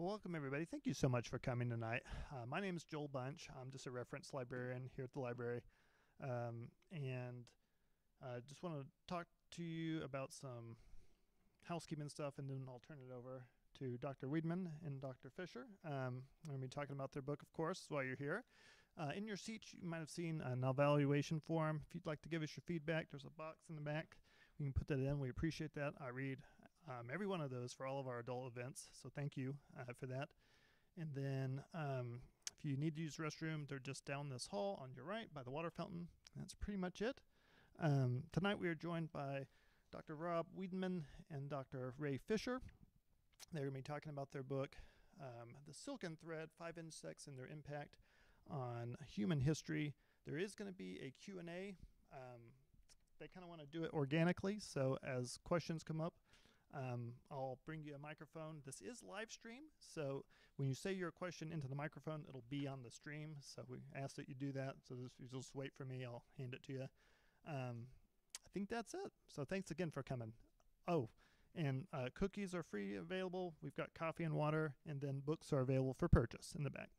Welcome everybody. Thank you so much for coming tonight. Uh, my name is Joel Bunch. I'm just a reference librarian here at the library, um, and I just want to talk to you about some housekeeping stuff, and then I'll turn it over to Dr. Wiedenmann and Dr. Fisher. Um, I'm going to be talking about their book, of course, while you're here. Uh, in your seats, you might have seen an evaluation form. If you'd like to give us your feedback, there's a box in the back. You can put that in. We appreciate that. I read um, every one of those for all of our adult events. So thank you uh, for that. And then um, if you need to use the restroom, they're just down this hall on your right by the water fountain. That's pretty much it. Um, tonight we are joined by Dr. Rob Wiedenmann and Dr. Ray Fisher. They're going to be talking about their book, um, The Silken Thread, Five Insects and Their Impact on Human History. There is going to be a Q&A. Um, they kind of want to do it organically, so as questions come up, um, I'll bring you a microphone. This is live stream, so when you say your question into the microphone, it'll be on the stream. So we ask that you do that. So just, just wait for me. I'll hand it to you. Um, I think that's it. So thanks again for coming. Oh, and uh, cookies are free available. We've got coffee and water, and then books are available for purchase in the back.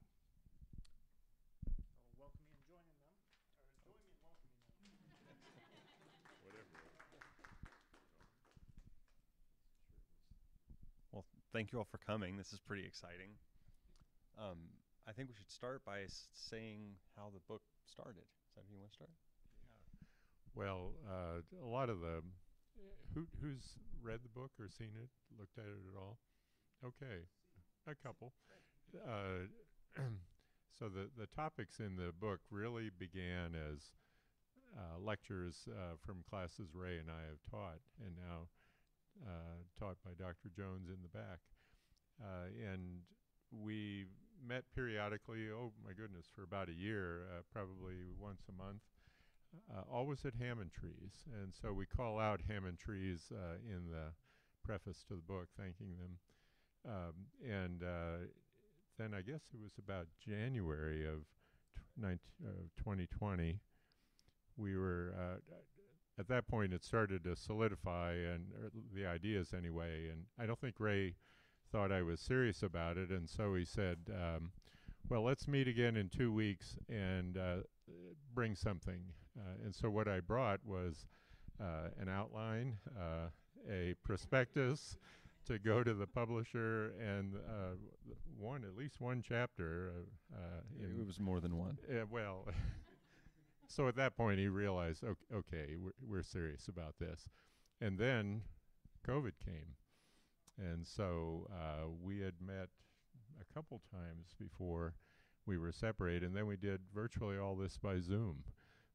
welcome me in joining them, or join me in welcoming them. Well, thank you all for coming. This is pretty exciting. Um, I think we should start by saying how the book started. Is that you want to start? Yeah. Well, uh, a lot of the who who's read the book or seen it, looked at it at all? Okay, a couple. Uh, so the the topics in the book really began as uh, lectures uh, from classes Ray and I have taught, and now taught by Dr. Jones in the back. Uh, and we met periodically. Oh my goodness, for about a year, uh, probably once a month uh, always at Hammontree's. And so we call out Hammontree's uh, in the preface to the book, thanking them. Um, and uh, then I guess it was about January of tw- 19, uh, 2020. We were, uh, at that point, it started to solidify, and er, the ideas anyway. And I don't think Ray thought I was serious about it. And so he said, um, well, let's meet again in two weeks and uh, bring something. Uh, and so what I brought was uh, an outline, uh, a prospectus to go to the publisher, and uh, one at least one chapter. Uh, uh, It was more than one. well, so at that point he realized, okay, okay we're, we're serious about this. And then COVID came. And so uh, we had met a couple times before we were separated, and then we did virtually all this by Zoom.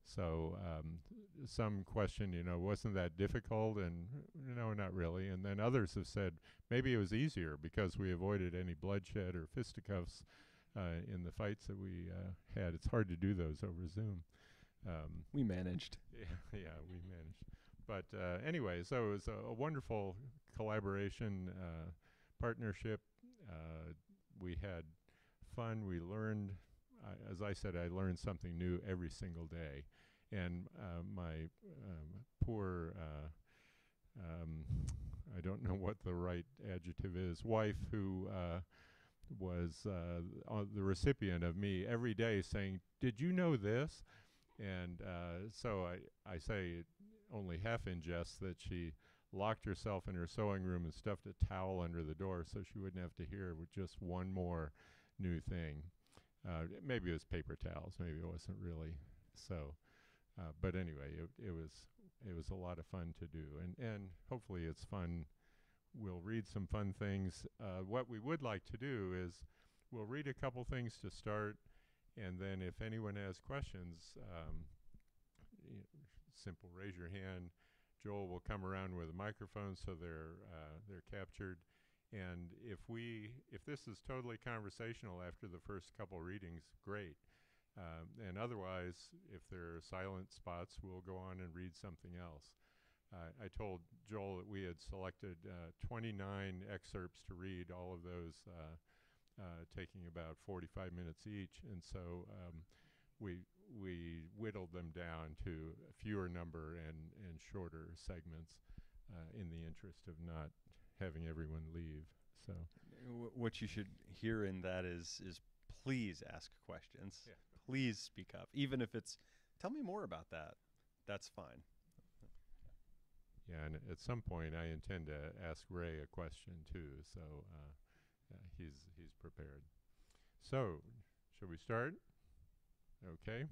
So um, some question, you know, wasn't that difficult? And no, not really. And then others have said maybe it was easier because we avoided any bloodshed or fisticuffs uh, in the fights that we uh, had. It's hard to do those over Zoom. Um, We managed. yeah, yeah, we managed. But uh, anyway, so it was a, a wonderful collaboration, uh, partnership. Uh, we had fun. We learned, as I said, I learned something new every single day. And uh, my um, poor, uh, um, I don't know what the right adjective is, wife who uh, was uh, the recipient of me every day saying, Did you know this? And uh, so I, I say only half in jest that she locked herself in her sewing room and stuffed a towel under the door so she wouldn't have to hear with just one more new thing. Uh, maybe it was paper towels. Maybe it wasn't really so. Uh, but anyway, it, it was it was a lot of fun to do, and and hopefully it's fun. We'll read some fun things. Uh, what we would like to do is we'll read a couple things to start, and then if anyone has questions, um, y- simple raise your hand. Joel will come around with a microphone so they're uh, they're captured. And if we if this is totally conversational after the first couple readings, great. Um, and otherwise, if there are silent spots, we'll go on and read something else. Uh, I told Joel that we had selected uh, 29 excerpts to read, all of those uh, taking about 45 minutes each, and so um, we we whittled them down to a fewer number and and shorter segments uh, in the interest of not having everyone leave. So w- what you should hear in that is is please ask questions. Yeah. Please speak up, even if it's tell me more about that. That's fine. Yeah, and at some point I intend to ask Ray a question too, so uh, uh, he's he's prepared. So, shall we start? Okay.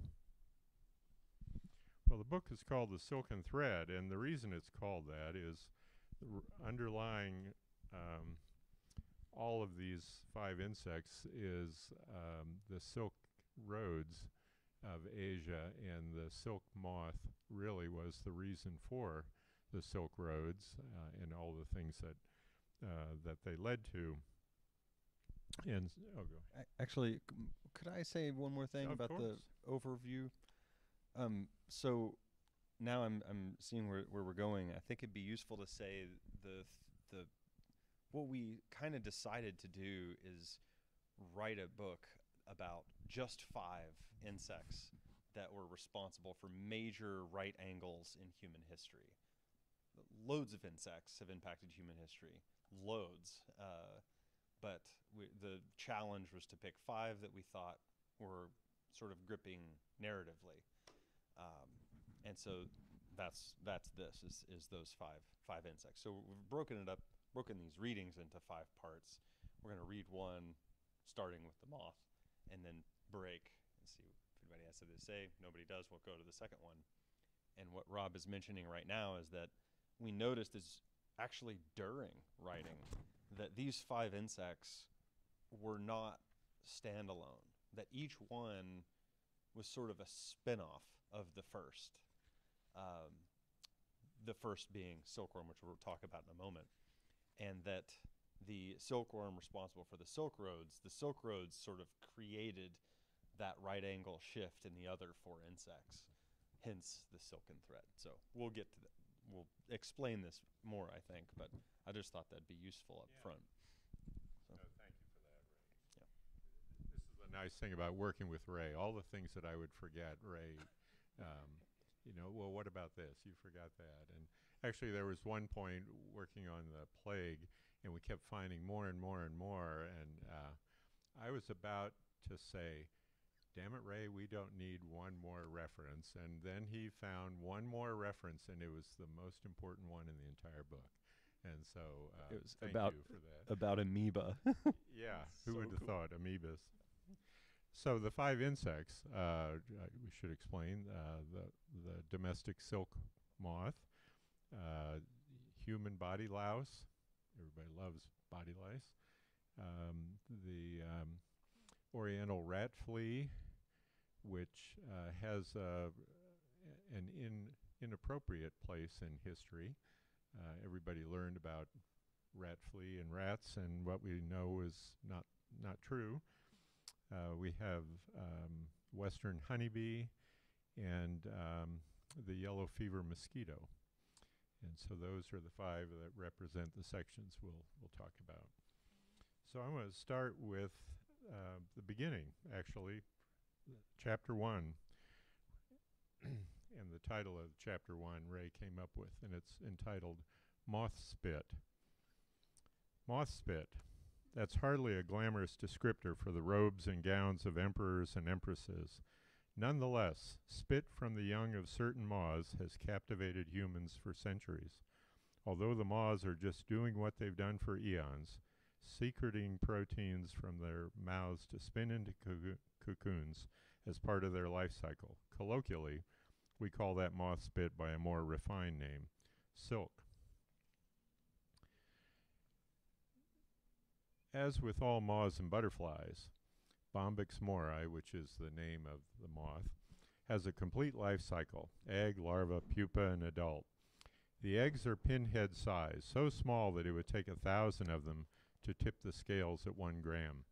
Well, the book is called The Silken Thread, and the reason it's called that is underlying um, all of these five insects is um, the silk roads of Asia, and the silk moth really was the reason for the Silk Roads uh, and all the things that uh, that they led to. And oh, go. A- Actually, could I say one more thing Of about the overview? Um, so now I'm I'm seeing where where we're going. I think it'd be useful to say the th- the what we kind of decided to do is write a book about just five insects that were responsible for major right angles in human history. Loads of insects have impacted human history, loads. Uh, but we, the challenge was to pick five that we thought were sort of gripping narratively, um, and so that's that's this is is those five five insects. So we've broken it up, broken these readings into five parts. We're going to read one, starting with the moth, and then break and see if anybody has something to say. Nobody does. We'll go to the second one. And what Rob is mentioning right now is that we noticed is actually during writing that these five insects were not standalone, that each one was sort of a spin-off of the first. Um, the first being silkworm, which we'll talk about in a moment, and that the silkworm responsible for the silk roads, the silk roads sort of created that right angle shift in the other four insects, hence the silken thread. So we'll get to that. We'll explain this more, I think, but I just thought that'd be useful up Yeah. front. So. No, thank you for that, Ray. Yeah. This is the nice thing about working with Ray. All the things that I would forget, Ray. Um, you know, well, what about this? You forgot that. And actually, there was one point working on the plague, and we kept finding more and more and more. And uh, I was about to say, "Damn it, Ray, we don't need one more reference." And then he found one more reference, and it was the most important one in the entire book. And so, uh, It was thank about- you for that. About amoeba. Yeah, who So would have cool. thought amoebas? So the five insects, uh, uh, we should explain uh, the the domestic silk moth, uh, human body louse. Everybody loves body lice. Um, the um, oriental rat flea, which uh, has uh, an in, inappropriate place in history. Uh, everybody learned about rat flea and rats, and what we know is not not true. Uh, we have um, western honeybee and um, the yellow fever mosquito, and so those are the five that represent the sections we'll we'll talk about. So I'm going to start with uh, the beginning, actually, chapter one. and the title of chapter one Ray came up with, and it's entitled Moth Spit. Moth spit. That's hardly a glamorous descriptor for the robes and gowns of emperors and empresses. Nonetheless, spit from the young of certain moths has captivated humans for centuries. Although the moths are just doing what they've done for eons, secreting proteins from their mouths to spin into cocoons as part of their life cycle. Colloquially, we call that moth spit by a more refined name, silk. As with all moths and butterflies, Bombyx mori, which is the name of the moth, has a complete life cycle egg, larva, pupa, and adult. The eggs are pinhead size, so small that it would take a thousand of them to tip the scales at one gram.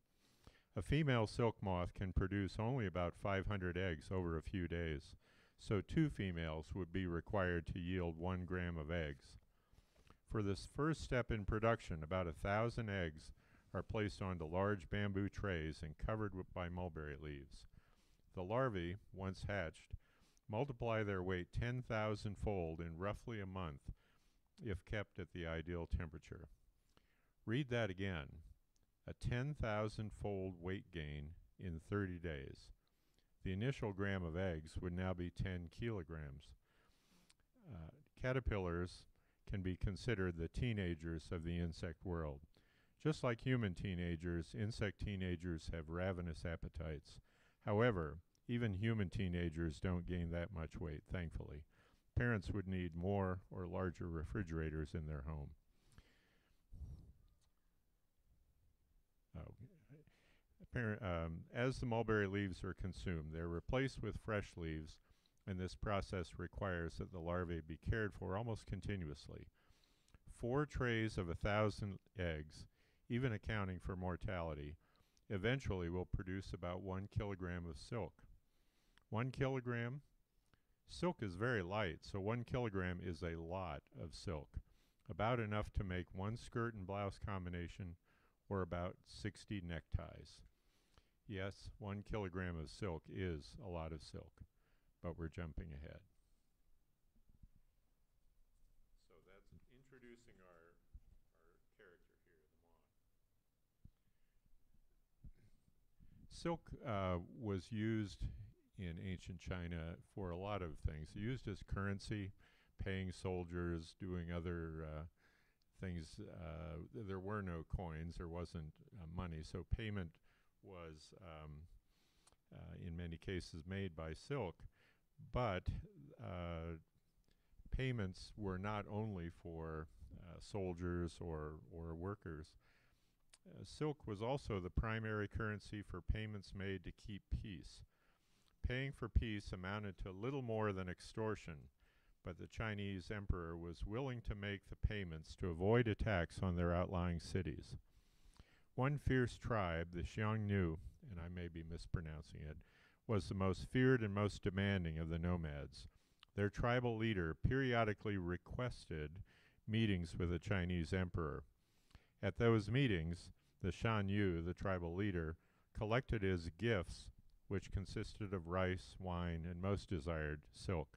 A female silk moth can produce only about 500 eggs over a few days, so two females would be required to yield one gram of eggs. For this first step in production, about a thousand eggs are placed onto large bamboo trays and covered by mulberry leaves. The larvae, once hatched, multiply their weight 10,000 fold in roughly a month if kept at the ideal temperature. Read that again. a 10,000 fold weight gain in 30 days. The initial gram of eggs would now be 10 kilograms. Uh, caterpillars can be considered the teenagers of the insect world. Just like human teenagers, insect teenagers have ravenous appetites. However, even human teenagers don't gain that much weight, thankfully. Parents would need more or larger refrigerators in their home. Oh, um, as the mulberry leaves are consumed, they're replaced with fresh leaves, and this process requires that the larvae be cared for almost continuously. Four trays of a thousand eggs, even accounting for mortality, eventually will produce about one kilogram of silk. One kilogram? Silk is very light, so one kilogram is a lot of silk, about enough to make one skirt and blouse combination or about 60 neckties. Yes, one kilogram of silk is a lot of silk, but we're jumping ahead. So that's introducing our, our character here, the. Silk uh, was used in ancient China for a lot of things. Used as currency, paying soldiers, doing other uh, things. Uh, th- there were no coins, there wasn't uh, money, so payment was um, uh, in many cases made by silk. But uh, payments were not only for uh, soldiers or, or workers. Uh, silk was also the primary currency for payments made to keep peace. Paying for peace amounted to little more than extortion, but the Chinese emperor was willing to make the payments to avoid attacks on their outlying cities. One fierce tribe, the Xiongnu, and I may be mispronouncing it, was the most feared and most demanding of the nomads. Their tribal leader periodically requested meetings with the Chinese emperor. At those meetings, the Shan Yu, the tribal leader, collected his gifts, which consisted of rice, wine, and most desired, silk.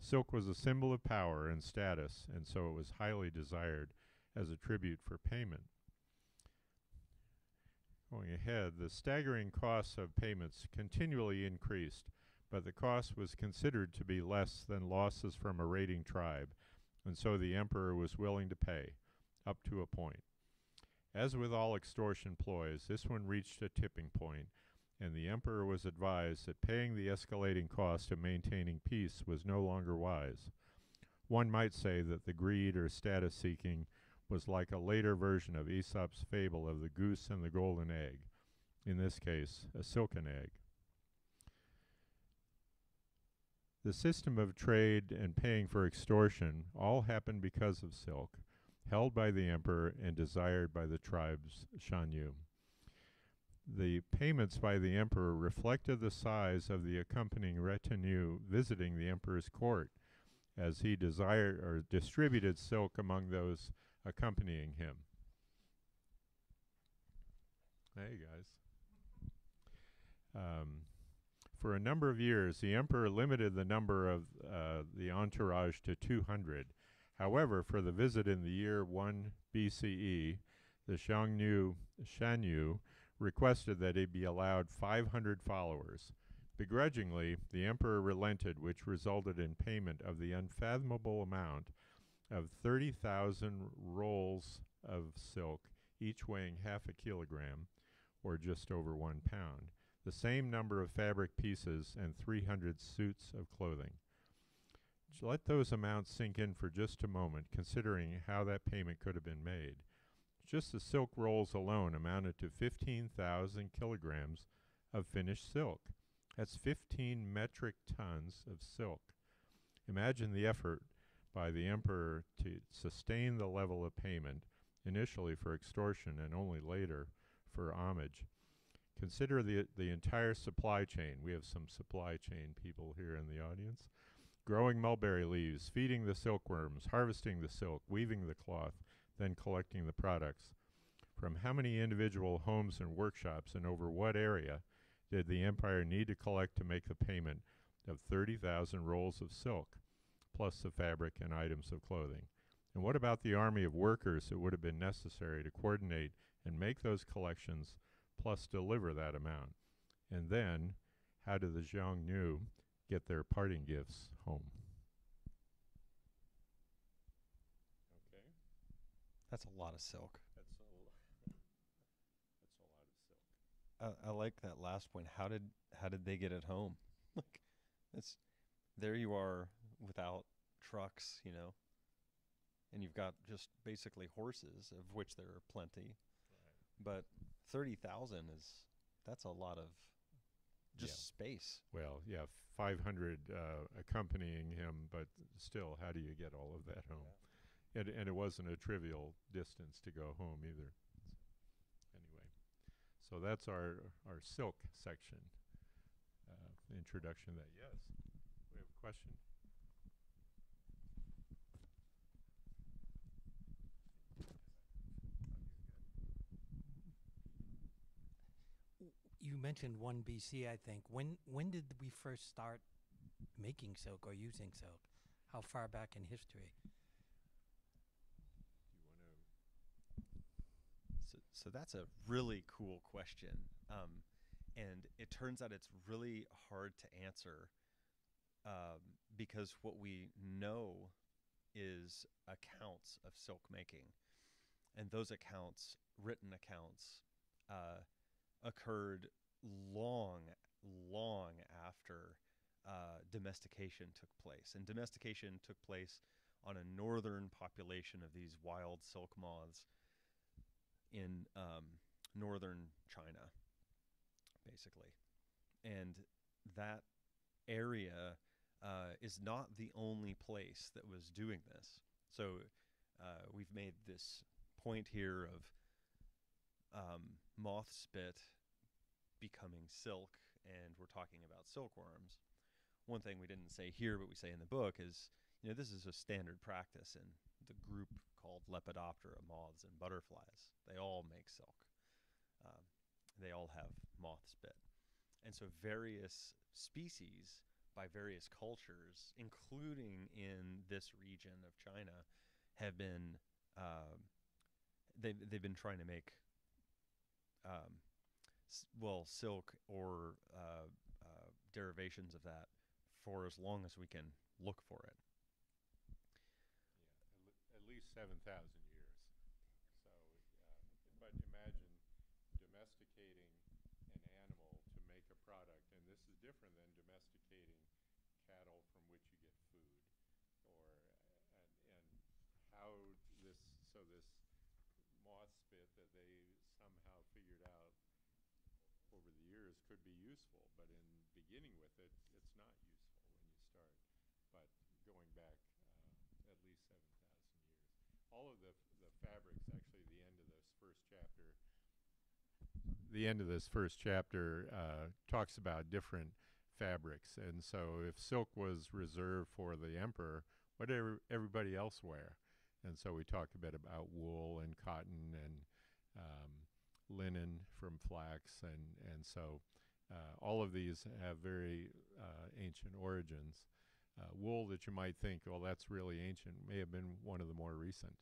Silk was a symbol of power and status, and so it was highly desired as a tribute for payment. Going ahead, the staggering costs of payments continually increased, but the cost was considered to be less than losses from a raiding tribe, and so the emperor was willing to pay, up to a point. As with all extortion ploys, this one reached a tipping point, and the emperor was advised that paying the escalating cost of maintaining peace was no longer wise. One might say that the greed or status seeking was like a later version of Aesop's fable of the goose and the golden egg, in this case, a silken egg. The system of trade and paying for extortion all happened because of silk, held by the emperor and desired by the tribes Shanyu. The payments by the emperor reflected the size of the accompanying retinue visiting the emperor's court, as he desired or distributed silk among those accompanying him. Hey guys. Um, for a number of years, the emperor limited the number of uh, the entourage to 200. However, for the visit in the year 1 BCE, the Xiongnu Shanyu requested that he be allowed 500 followers. Begrudgingly, the emperor relented, which resulted in payment of the unfathomable amount of 30,000 rolls of silk, each weighing half a kilogram, or just over one pound, the same number of fabric pieces, and 300 suits of clothing. Let those amounts sink in for just a moment, considering how that payment could have been made. Just the silk rolls alone amounted to 15,000 kilograms of finished silk. That's 15 metric tons of silk. Imagine the effort by the emperor to sustain the level of payment, initially for extortion and only later for homage. Consider the, the entire supply chain. We have some supply chain people here in the audience. Growing mulberry leaves, feeding the silkworms, harvesting the silk, weaving the cloth, then collecting the products. From how many individual homes and workshops and over what area did the empire need to collect to make the payment of 30,000 rolls of silk, plus the fabric and items of clothing? And what about the army of workers that would have been necessary to coordinate and make those collections plus deliver that amount? And then how do the Xiongnu get their parting gifts home? Okay. That's a lot of silk. That's a, l- that's a lot of silk. I, I like that last point. How did how did they get it home? like, that's there. You are without trucks, you know, and you've got just basically horses, of which there are plenty. But thirty thousand is that's a lot of just Yeah. space. Well, yeah, 500 uh, accompanying him, but still, how do you get all of that home? And, and it wasn't a trivial distance to go home either. Anyway, so that's our our silk section. Uh, introduction. That yes, we have a question. You mentioned 1 BC, I think. When when did we first start making silk or using silk? How far back in history? So, so that's a really cool question. Um, and it turns out it's really hard to answer um, because what we know is accounts of silk making. And those accounts, written accounts, uh, occurred long, long after uh, domestication took place. And domestication took place on a northern population of these wild silk moths in um, northern China, basically. And that area uh, is not the only place that was doing this. So uh, we've made this point here of um, moth spit becoming silk, and we're talking about silkworms. One thing we didn't say here, but we say in the book, is you know this is a standard practice in the group called Lepidoptera moths and butterflies. They all make silk. Um, they all have moth spit, and so various species by various cultures, including in this region of China, have been um, they've they've been trying to make um, well silk or uh, uh, derivations of that for as long as we can look for it. Yeah, at, le- at least 7,000 years. So, uh, but imagine domesticating an animal to make a product, and this is different than domesticating cattle from which you get food, or uh, and, and how this so this moth spit that they somehow figured out over the years could be useful, but in beginning with it, it's not useful when you start. But going back uh, at least 7,000 years. All of the, the fabrics, actually, the end of this first chapter, the end of this first chapter uh, talks about different fabrics. And so if silk was reserved for the emperor, what did everybody else wear? And so we talked a bit about wool and cotton and um, linen from flax. And, and so uh, all of these have very uh, ancient origins uh, wool that you might think, well, that's really ancient, may have been one of the more recent.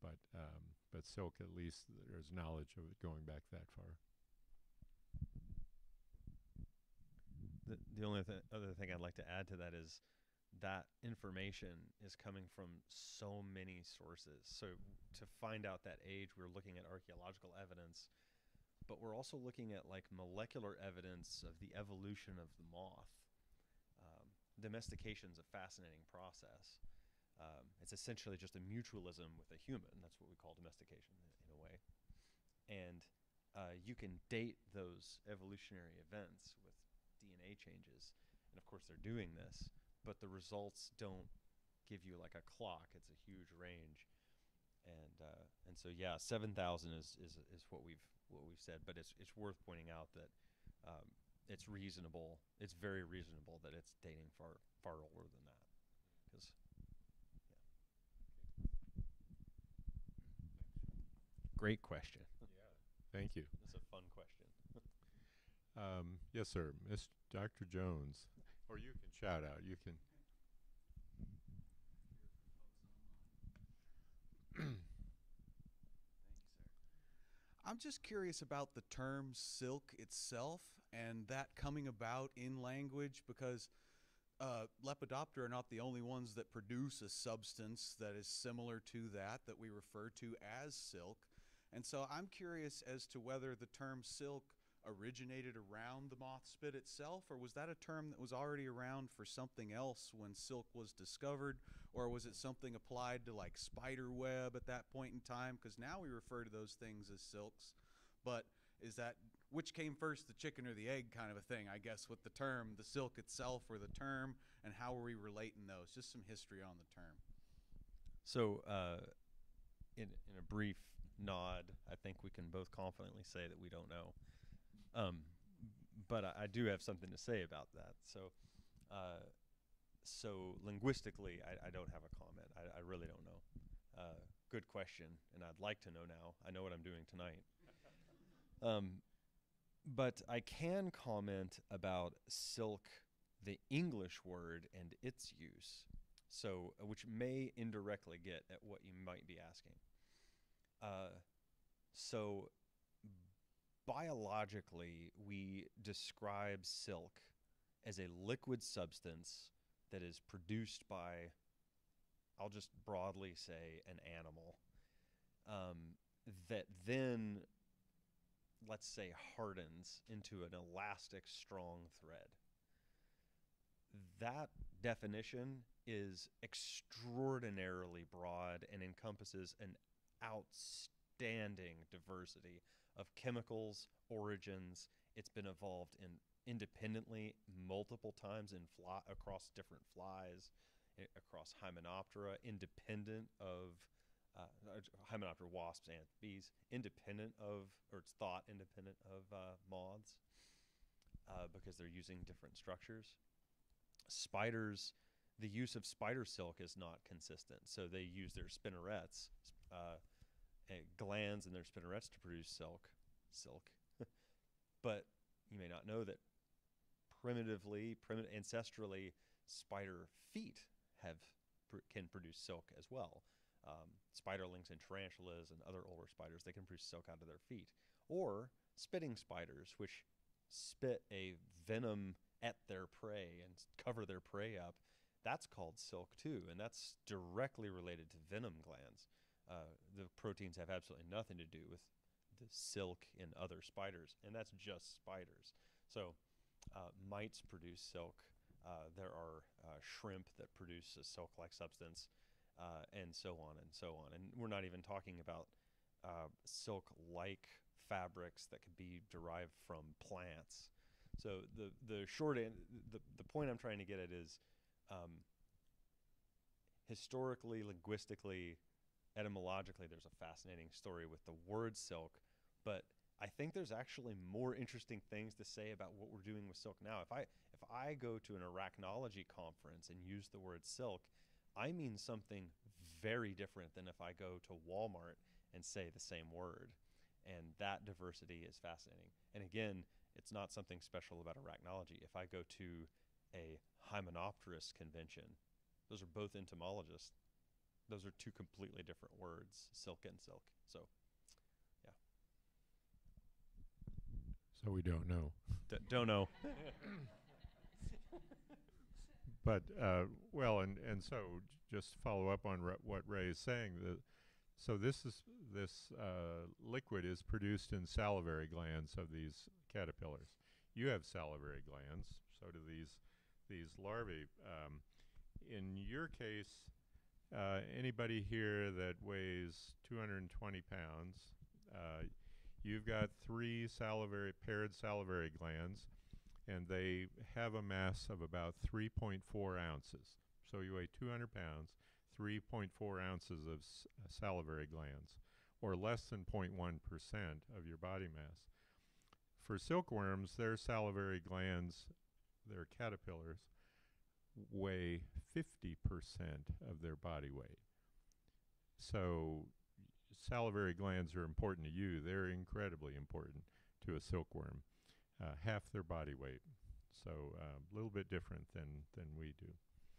But um, but silk, at least, there's knowledge of it going back that far. The, the only th- other thing I'd like to add to that is that information is coming from so many sources. So to find out that age, we're looking at archaeological evidence, but we're also looking at like molecular evidence of the evolution of the moth. Um, domestication is a fascinating process. Um, it's essentially just a mutualism with a human. That's what we call domestication in, a way. And uh, you can date those evolutionary events with DNA changes. And of course, they're doing this, but the results don't give you like a clock. It's a huge range. And uh, and so yeah, seven thousand is, is is what we've what we've said. But it's it's worth pointing out that um, it's reasonable. It's very reasonable that it's dating far far older than that. Because great question. Yeah. Thank you. That's a fun question. Um, yes, sir, Miss Dr. Jones, or you can shout out. You can. I'm just curious about the term silk itself and that coming about in language because uh, Lepidoptera are not the only ones that produce a substance that is similar to that that we refer to as silk. And so I'm curious as to whether the term silk originated around the moth spit itself, or was that a term that was already around for something else when silk was discovered, or was it something applied to like spider web at that point in time? Because now we refer to those things as silks, but is that which came first, the chicken or the egg kind of a thing, I guess, with the term, the silk itself or the term, and how are we relating those? Just some history on the term. So, uh, in in a brief nod, I think we can both confidently say that we don't know. Um, but I, I do have something to say about that. So, uh, so linguistically, I, I don't have a comment. I, I really don't know. Uh, good question, and I'd like to know now. I know what I'm doing tonight. Um, but I can comment about silk, the English word, and its use. So, uh, which may indirectly get at what you might be asking. Uh, so, biologically, we describe silk as a liquid substance that is produced by, I'll just broadly say, an animal um, that then, let's say, hardens into an elastic, strong thread. That definition is extraordinarily broad and encompasses an outstanding diversity of chemicals, origins. It's been evolved in independently multiple times in fly across different flies, across Hymenoptera, independent of uh, uh, Hymenoptera wasps and bees, independent of, or it's thought independent of uh, moths, uh, because they're using different structures. Spiders, the use of spider silk is not consistent, so they use their spinnerets. Uh, uh, glands in their spinnerets to produce silk, silk. but you may not know that primitively, primi- ancestrally, spider feet have can produce silk as well. Um, spiderlings and tarantulas and other older spiders they can produce silk out of their feet, or spitting spiders, which spit a venom at their prey and cover their prey up. That's called silk too, and that's directly related to venom glands uh, the proteins have absolutely nothing to do with the silk in other spiders, and that's just spiders. So, uh, mites produce silk. Uh, there are uh, shrimp that produce a silk-like substance, uh, and so on and so on. And we're not even talking about uh, silk-like fabrics that could be derived from plants. So the the short end, the the point I'm trying to get at is, um, historically, linguistically, etymologically there's a fascinating story with the word silk but i think there's actually more interesting things to say about what we're doing with silk now. If i if i go to an arachnology conference and use the word silk i mean something very different than if i go to walmart and say the same word. And that diversity is fascinating. And again it's not something special about arachnology. If i go to a hymenopterist convention those are both entomologists those are two completely different words, silk and silk. So yeah. So we don't know. d- don't know. But uh, well, and and so j- just to follow up on what Ray is saying, the, so this is this uh, liquid is produced in salivary glands of these caterpillars. You have salivary glands, so do these these larvae. Um, in your case, uh, anybody here that weighs 220 pounds, uh, you've got three salivary paired salivary glands and they have a mass of about 3.4 ounces. So you weigh 200 pounds, 3.4 ounces of uh, salivary glands, or less than 0.1% of your body mass. For silkworms, their salivary glands, their caterpillars, weigh 50% of their body weight. So salivary glands are important to you. They're incredibly important to a silkworm uh, half their body weight. So uh, a little bit different than than we do.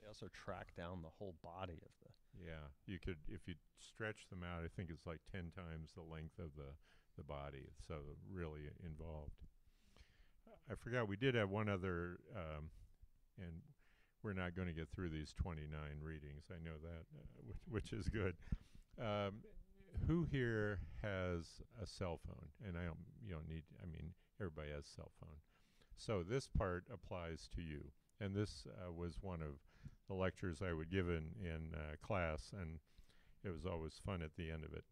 They also track down the whole body of the. Yeah, you could if you stretch them out. I think it's like ten times the length of the the body, so really involved. I forgot we did have one other, um, and we're not going to get through these 29 readings. I know that, uh, which, which is good. Um, who here has a cell phone? And I don't, you don't need. I mean, everybody has cell phone. So this part applies to you. And this uh, was one of the lectures I would give in in uh, class, and it was always fun at the end of it.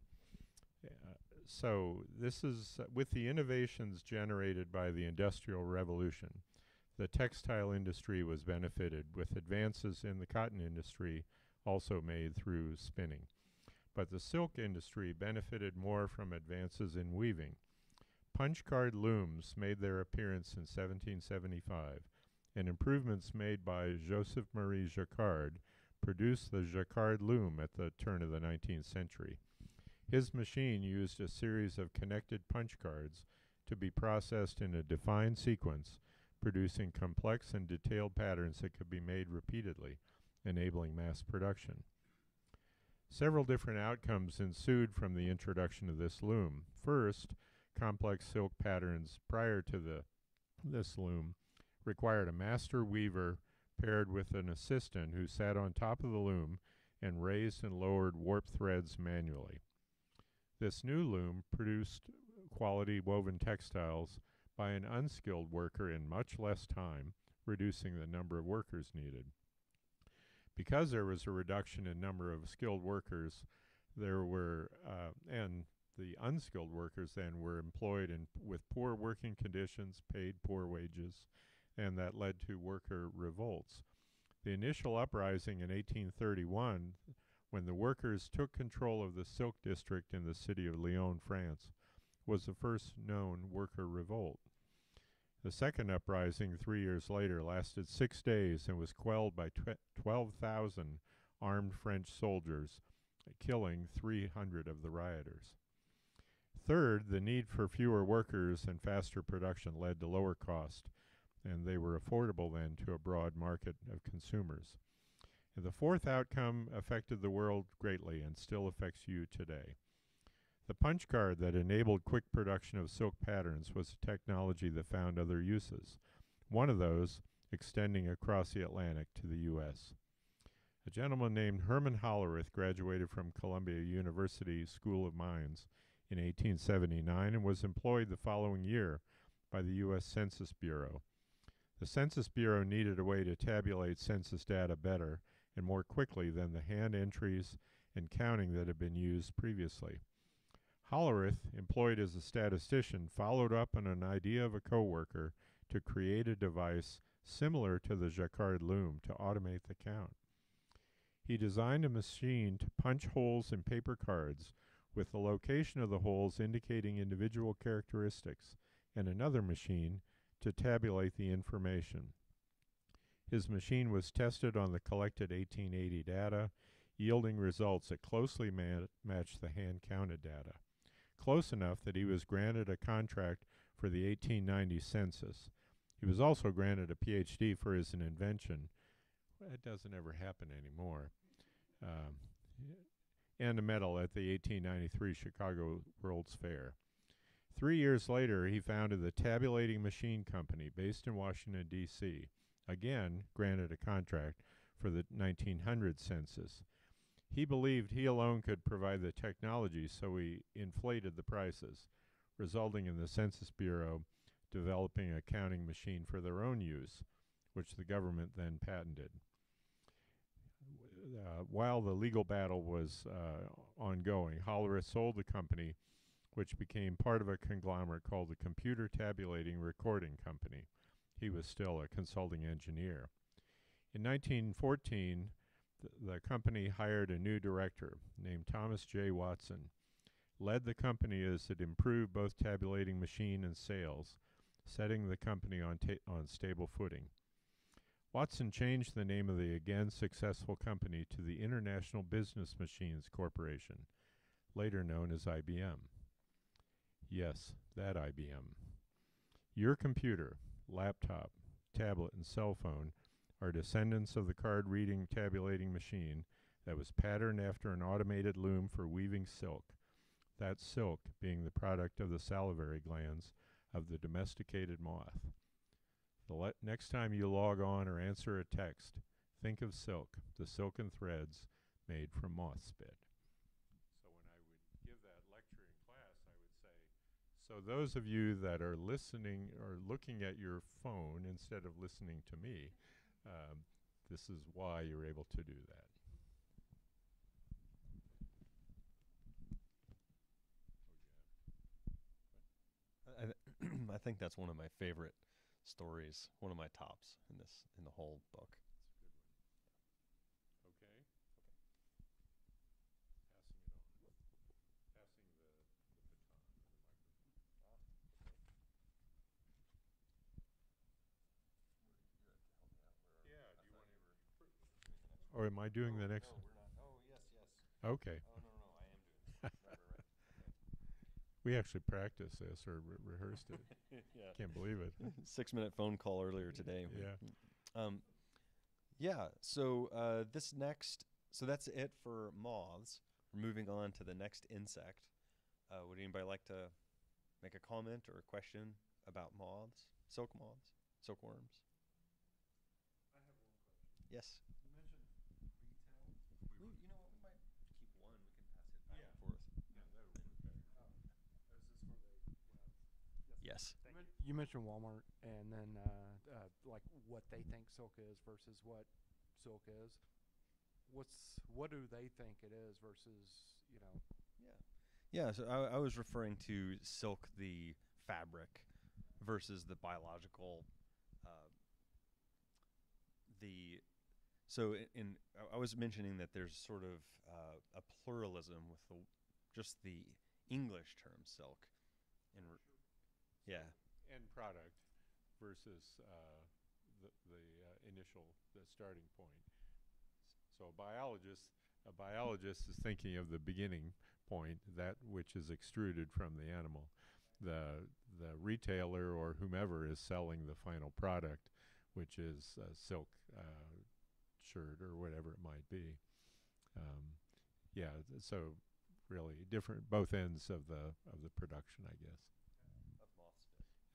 Uh, so this is uh, with the innovations generated by the Industrial Revolution. The textile industry was benefited with advances in the cotton industry also made through spinning. But the silk industry benefited more from advances in weaving. Punch card looms made their appearance in 1775, and improvements made by Joseph Marie Jacquard produced the Jacquard loom at the turn of the 19th century. His machine used a series of connected punch cards to be processed in a defined sequence, producing complex and detailed patterns that could be made repeatedly, enabling mass production. Several different outcomes ensued from the introduction of this loom. First, complex silk patterns prior to the this loom required a master weaver paired with an assistant who sat on top of the loom and raised and lowered warp threads manually. This new loom produced quality woven textiles by an unskilled worker in much less time, reducing the number of workers needed. Because there was a reduction in number of skilled workers, there were uh, and the unskilled workers then were employed in with poor working conditions, paid poor wages, and that led to worker revolts. The initial uprising in 1831, when the workers took control of the silk district in the city of Lyon, France, was the first known worker revolt. The second uprising, three years later, lasted six days and was quelled by tw 12,000 armed French soldiers, killing 300 of the rioters. Third, the need for fewer workers and faster production led to lower cost, and they were affordable then to a broad market of consumers. And the fourth outcome affected the world greatly and still affects you today. The punch card that enabled quick production of silk patterns was a technology that found other uses, one of those extending across the Atlantic to the U.S. A gentleman named Herman Hollerith graduated from Columbia University School of Mines in 1879 and was employed the following year by the U.S. Census Bureau. The Census Bureau needed a way to tabulate census data better and more quickly than the hand entries and counting that had been used previously. Hollerith, employed as a statistician, followed up on an idea of a coworker to create a device similar to the Jacquard loom to automate the count. He designed a machine to punch holes in paper cards with the location of the holes indicating individual characteristics, and another machine to tabulate the information. His machine was tested on the collected 1880 data, yielding results that closely ma matched the hand counted data close enough that he was granted a contract for the 1890 census. He was also granted a PhD for his invention. That doesn't ever happen anymore. Um, and a medal at the 1893 Chicago World's Fair. Three years later, he founded the Tabulating Machine Company based in Washington, D.C., again granted a contract for the 1900 census. He believed he alone could provide the technology, so he inflated the prices, resulting in the Census Bureau developing a counting machine for their own use, which the government then patented. Uh, while the legal battle was uh, ongoing, Hollerith sold the company, which became part of a conglomerate called the Computer Tabulating Recording Company. He was still a consulting engineer. In 1914, the company hired a new director named Thomas J. Watson, led the company as it improved both tabulating machine and sales, setting the company on, ta- on stable footing. Watson changed the name of the again successful company to the International Business Machines Corporation, later known as IBM. Yes, that IBM. Your computer, laptop, tablet, and cell phone are descendants of the card reading tabulating machine that was patterned after an automated loom for weaving silk. that silk being the product of the salivary glands of the domesticated moth. The next time you log on or answer a text, think of silk, the silken threads made from moth spit. So when I would give that lecture in class, I would say, so those of you that are listening or looking at your phone instead of listening to me, um, this is why you're able to do that. I, th- I think that's one of my favorite stories, one of my tops in this in the whole book. Okay. Passing it on. Passing the, the baton or the microphone. Yeah, do you want to? Or am I doing the next? one? Oh yes, yes. Okay. Oh no, no, I am doing. Right, right, We actually practiced this or re- rehearsed it. right. yeah. Can't believe it. Six minute phone call earlier today. Yeah. Um, yeah. So uh, this next, so that's it for moths. We're moving on to the next insect. Uh, would anybody like to make a comment or a question about moths, silk moths, silkworms? I have one question. Yes. You mentioned retail. We, you know what? We might keep one. We can pass it back Yeah. and forth. Yeah, that would work better. Oh, is this for the web? Yes. You, men- you mentioned Walmart, and then uh, uh, like what they think silk is versus what silk is. What's what do they think it is versus you know? Yeah. Yeah. So I, I was referring to silk, the fabric, versus the biological. Uh, the so in, in I- I was mentioning that there's sort of uh, a pluralism with the just the English term silk. In re- yeah. End product versus uh, the, the uh, initial, the starting point. So a biologist, a biologist is thinking of the beginning point, that which is extruded from the animal. The the retailer or whomever is selling the final product, which is a silk uh, shirt or whatever it might be. Um, yeah, th- so really different both ends of the of the production, I guess, Of moth spit.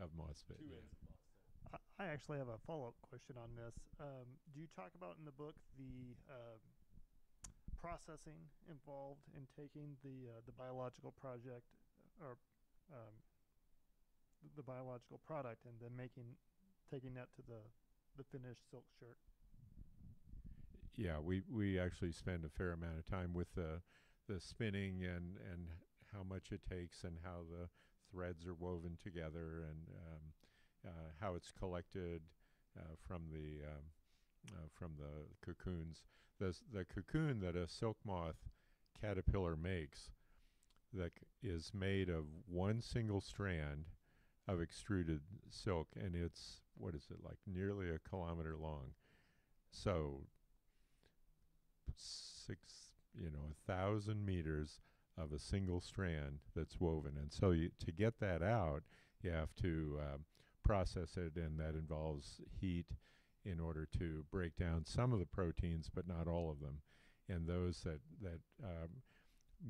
Of moth spit. Two yeah. ends of moth spit. I, I actually have a follow up question on this. Um, do you talk about in the book the um processing involved in taking the uh, the biological project or um, th- the biological product and then making taking that to the the finished silk shirt? yeah, we we actually spend a fair amount of time with the the spinning and and how much it takes and how the threads are woven together and um, uh, how it's collected uh, from the um, uh, from the cocoons. The the cocoon that a silk moth caterpillar makes that is made of one single strand of extruded silk and it's what is it like nearly a kilometer long. So six, you know, a thousand meters of a single strand that's woven. And so you, to get that out, you have to um, process it, and that involves heat in order to break down some of the proteins, but not all of them. And those that that um,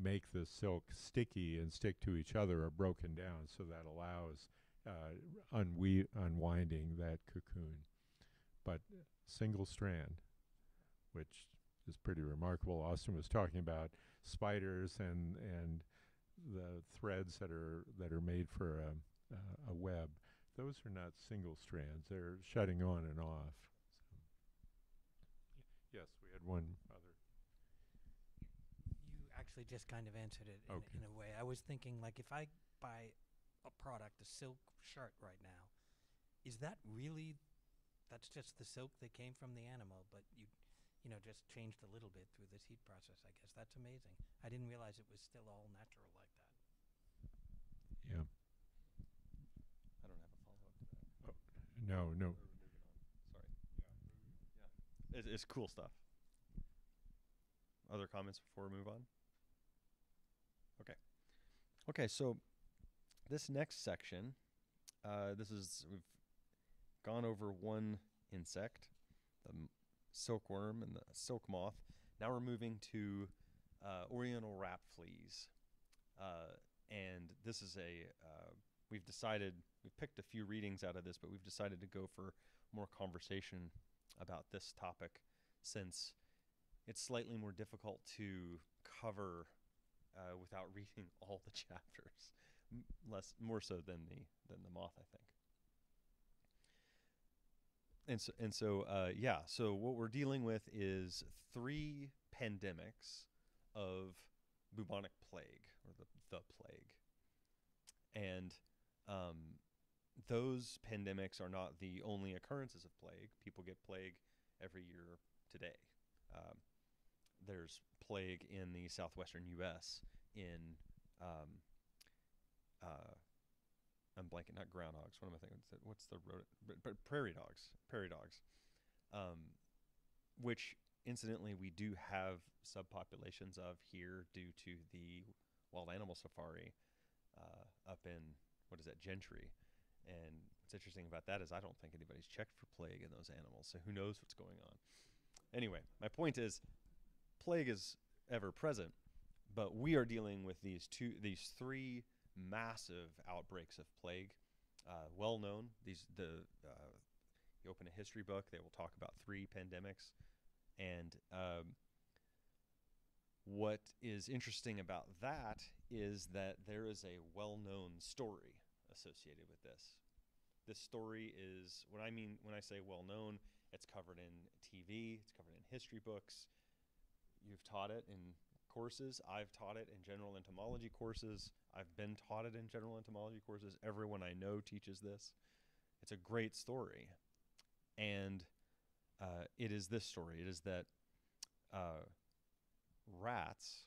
make the silk sticky and stick to each other are broken down, so that allows uh, unwe- unwinding that cocoon. But single strand, which is pretty remarkable. Austin was talking about spiders and and the threads that are that are made for a, a web. Those are not single strands; they're shutting on and off. So. Yes, we had one other. You actually just kind of answered it in, Okay. in a way. I was thinking, like, if I buy a product, a silk shirt right now, is that really? That's just the silk that came from the animal, but you, you know, just changed a little bit through this heat process. I guess that's amazing. I didn't realize it was still all natural like that. Yeah. I don't have a follow up to that. Oh, No, no. Or we're moving on. Sorry. Yeah. It's, it's cool stuff. Other comments before we move on? Okay. Okay, so this next section, uh, this is we've gone over one insect, the m- silkworm and the silk moth. Now we're moving to uh, oriental rat fleas. uh, and this is a uh, we've decided we've picked a few readings out of this, but we've decided to go for more conversation about this topic since it's slightly more difficult to cover uh, without reading all the chapters, less more so than the than the moth, I think. And so and so uh, yeah, so what we're dealing with is three pandemics of bubonic plague or the the plague, and um, those pandemics are not the only occurrences of plague. People get plague every year today. Um, there's plague in the southwestern U.S. in um, uh, I'm blanking, not groundhogs. What am I thinking? What's the, what's the rodent? But, but prairie dogs, prairie dogs, um, which incidentally we do have subpopulations of here due to the wild animal safari uh, up in what is that Gentry, and what's interesting about that is I don't think anybody's checked for plague in those animals, so who knows what's going on. Anyway, my point is, plague is ever present, but we are dealing with these two, these three massive outbreaks of plague, uh, well known. These the uh, you open a history book, they will talk about three pandemics, and um, what is interesting about that is that there is a well-known story associated with this. This story is what I mean when I say well-known. It's covered in TV. It's covered in history books. You've taught it in courses. I've taught it in general entomology courses. I've been taught it in general entomology courses. Everyone I know teaches this. It's a great story. And uh, it is this story it is that uh, rats,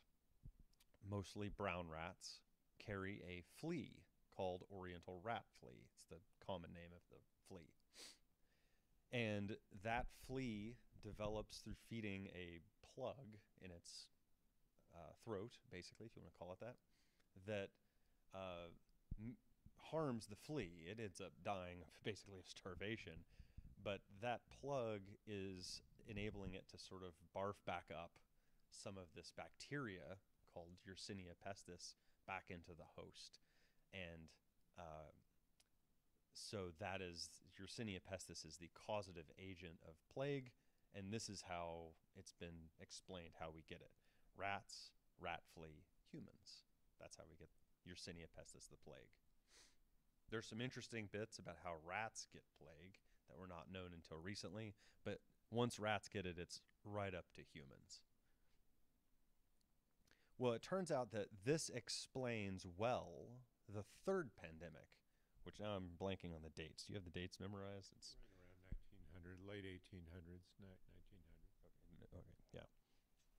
mostly brown rats, carry a flea called oriental rat flea. It's the common name of the flea. And that flea develops through feeding a plug in its uh, throat, basically, if you want to call it that, that uh, m- harms the flea. It ends up dying basically of starvation. But that plug is enabling it to sort of barf back up some of this bacteria called Yersinia pestis back into the host. And uh, so that is Yersinia pestis is the causative agent of plague, and this is how it's been explained how we get it: rats, rat flea, humans. That's how we get Yersinia pestis, the plague. There's some interesting bits about how rats get plague that were not known until recently, but once rats get it, it's right up to humans. Well, it turns out that this explains well the third pandemic, which now I'm blanking on the dates. Do you have the dates memorized? It's Right around 1900, late 1800s, ni- 1900. okay, okay, yeah,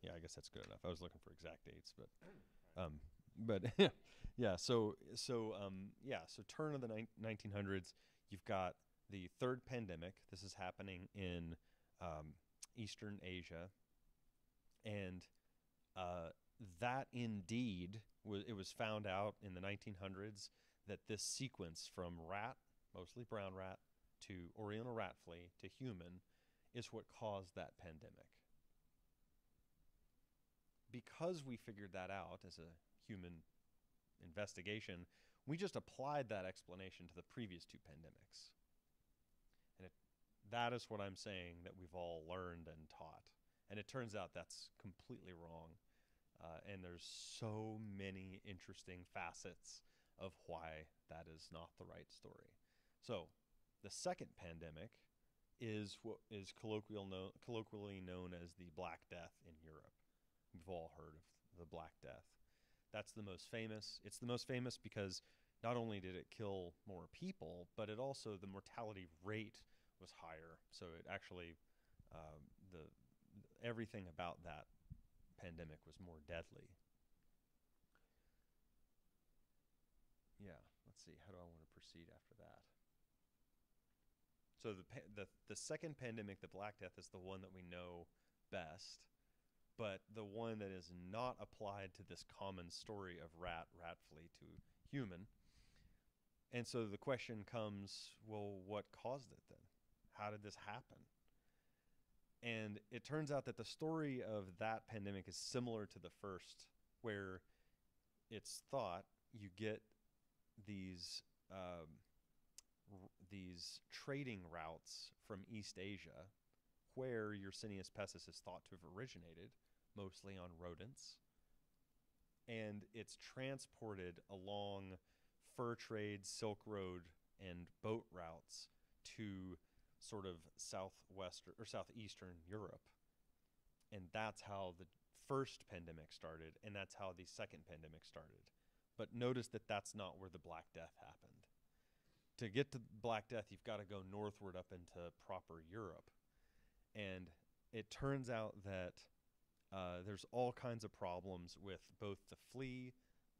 yeah. I guess that's good enough. I was looking for exact dates, but, um, but yeah. So so um, yeah. So turn of the ni- 1900s, you've got the third pandemic. This is happening in um, Eastern Asia, and uh, that indeed was it was found out in the 1900s that this sequence from rat, mostly brown rat, to oriental rat flea to human is what caused that pandemic. Because we figured that out as a human investigation, we just applied that explanation to the previous two pandemics. And it, that is what I'm saying that we've all learned and taught. And it turns out that's completely wrong. Uh, and there's so many interesting facets of why that is not the right story. So, the second pandemic is what is colloquial know, colloquially known as the Black Death in Europe. We've all heard of the Black Death. That's the most famous. It's the most famous because not only did it kill more people, but it also the mortality rate was higher. So it actually um, the everything about that pandemic was more deadly. Yeah, let's see. How do I want to proceed after that? So the the the second pandemic, the Black Death, is the one that we know best, but the one that is not applied to this common story of rat rat flea to human. And so the question comes, well, what caused it then? How did this happen? And it turns out that the story of that pandemic is similar to the first, where it's thought you get these um, r- these trading routes from East Asia, where Yersinia pestis is thought to have originated, mostly on rodents, and it's transported along fur trade, Silk Road, and boat routes to sort of southwestern or southeastern Europe. And that's how the first pandemic started, and that's how the second pandemic started. But notice that that's not where the Black Death happened. To get to Black Death, you've got to go northward up into proper Europe. And it turns out that uh, there's all kinds of problems with both the flea,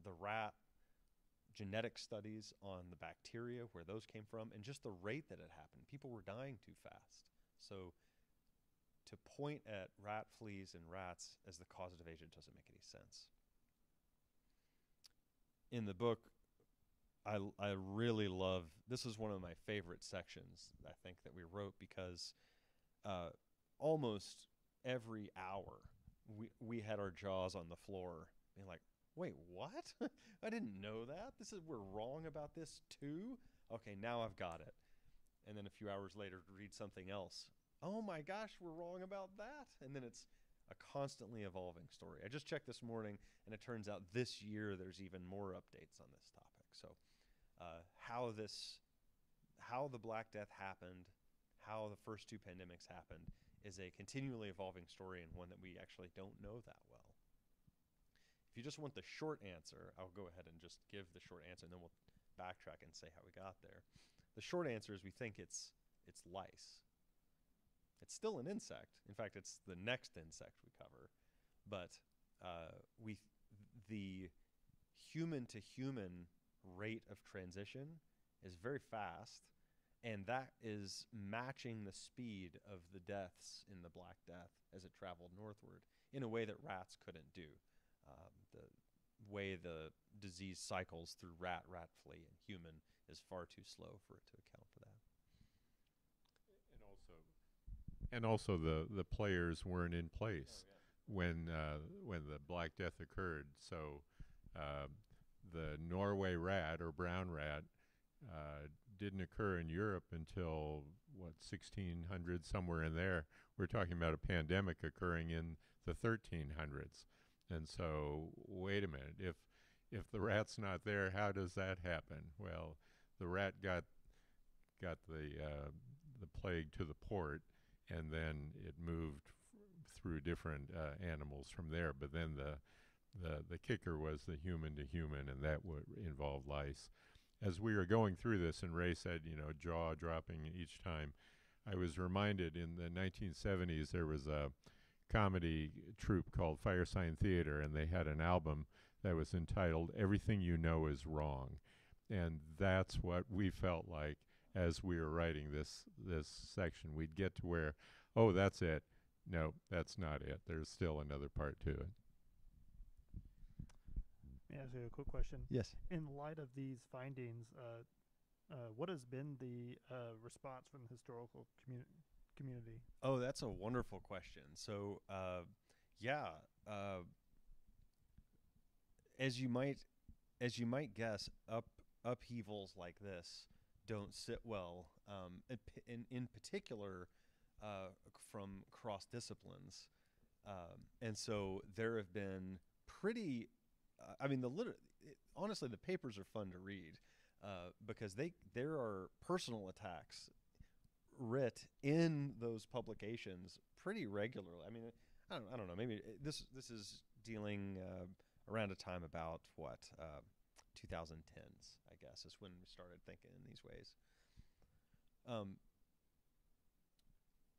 the rat, genetic studies on the bacteria, where those came from, and just the rate that it happened. People were dying too fast. So to point at rat fleas and rats as the causative agent doesn't make any sense. In the book, I, I really love this is one of my favorite sections I think that we wrote because uh, almost every hour we we had our jaws on the floor being like wait what? I didn't know that. This is we're wrong about this too? Okay now I've got it. And then a few hours later read something else. Oh my gosh we're wrong about that. And then it's a constantly evolving story. I just checked this morning and it turns out this year there's even more updates on this topic. So uh, how this how the black death happened how the first two pandemics happened is a continually evolving story and one that we actually don't know that well. If you just want the short answer i'll go ahead and just give the short answer and then we'll backtrack and say how we got there. The short answer is we think it's it's lice. It's still an insect. In fact it's the next insect we cover. But uh, we the human to human rate of transition is very fast and that is matching the speed of the deaths in the black death as it traveled northward in a way that rats couldn't do. Um, the way the disease cycles through rat rat flea and human is far too slow for it to account for that. And also and also the the players weren't in place when uh, when the Black Death occurred. So uh, the Norway rat or brown rat uh, didn't occur in Europe until what 1600 somewhere in there. We're talking about a pandemic occurring in the 1300s. And so wait a minute, if if the rat's not there, how does that happen? Well, the rat got got the uh, the plague to the port, and then it moved through different uh, animals from there. But then the the the kicker was the human to human, and that would involve lice. As we were going through this, and Ray said, you know, jaw dropping each time, I was reminded in the 1970s there was a comedy troupe called Firesign Theatre, and they had an album that was entitled "Everything You Know Is Wrong," and that's what we felt like as we were writing this this section. We'd get to where, oh, that's it. No, that's not it. There's still another part to it. I ask you a quick question? yes In light of these findings, uh, uh, what has been the uh, response from the historical community? Community. Oh, that's a wonderful question. So, uh, yeah, uh, as you might, as you might guess, up upheavals like this don't sit well. Um, in, in in particular, uh, from cross disciplines, um, and so there have been pretty. I mean, the liter- it, honestly, the papers are fun to read uh, because they there are personal attacks writ in those publications pretty regularly. I mean, I don't, I don't know. Maybe uh, this this is dealing uh, around a time about what uh, 2010s, I guess, is when we started thinking in these ways. Um,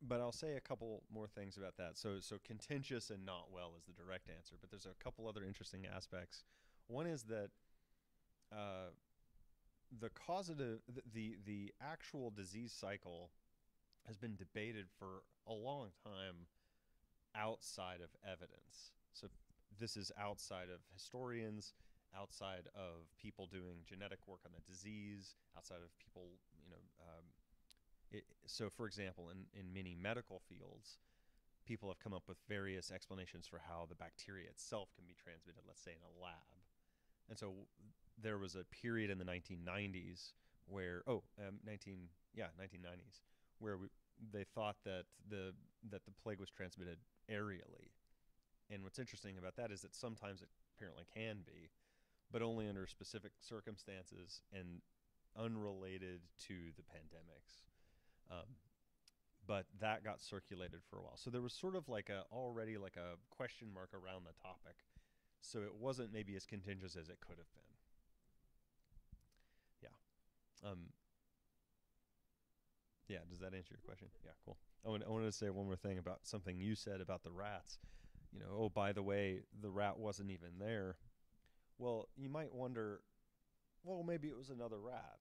but I'll say a couple more things about that. So, so contentious and not well is the direct answer. But there's a couple other interesting aspects. One is that uh, the causative, the, the actual disease cycle has been debated for a long time outside of evidence. So this is outside of historians, outside of people doing genetic work on the disease, outside of people, you know. Um, it, so, for example, in, in many medical fields, people have come up with various explanations for how the bacteria itself can be transmitted, let's say in a lab. and so there was a period in the 1990s where oh um, 19 yeah 1990s where we, they thought that the that the plague was transmitted aerially and what's interesting about that is that sometimes it apparently can be but only under specific circumstances and unrelated to the pandemics um, but that got circulated for a while so there was sort of like a already like a question mark around the topic so it wasn't maybe as contentious as it could have been yeah um, yeah, does that answer your question? Yeah, cool. I, want, I wanted to say one more thing about something you said about the rats. You know, oh, by the way, the rat wasn't even there. Well, you might wonder, well, maybe it was another rat.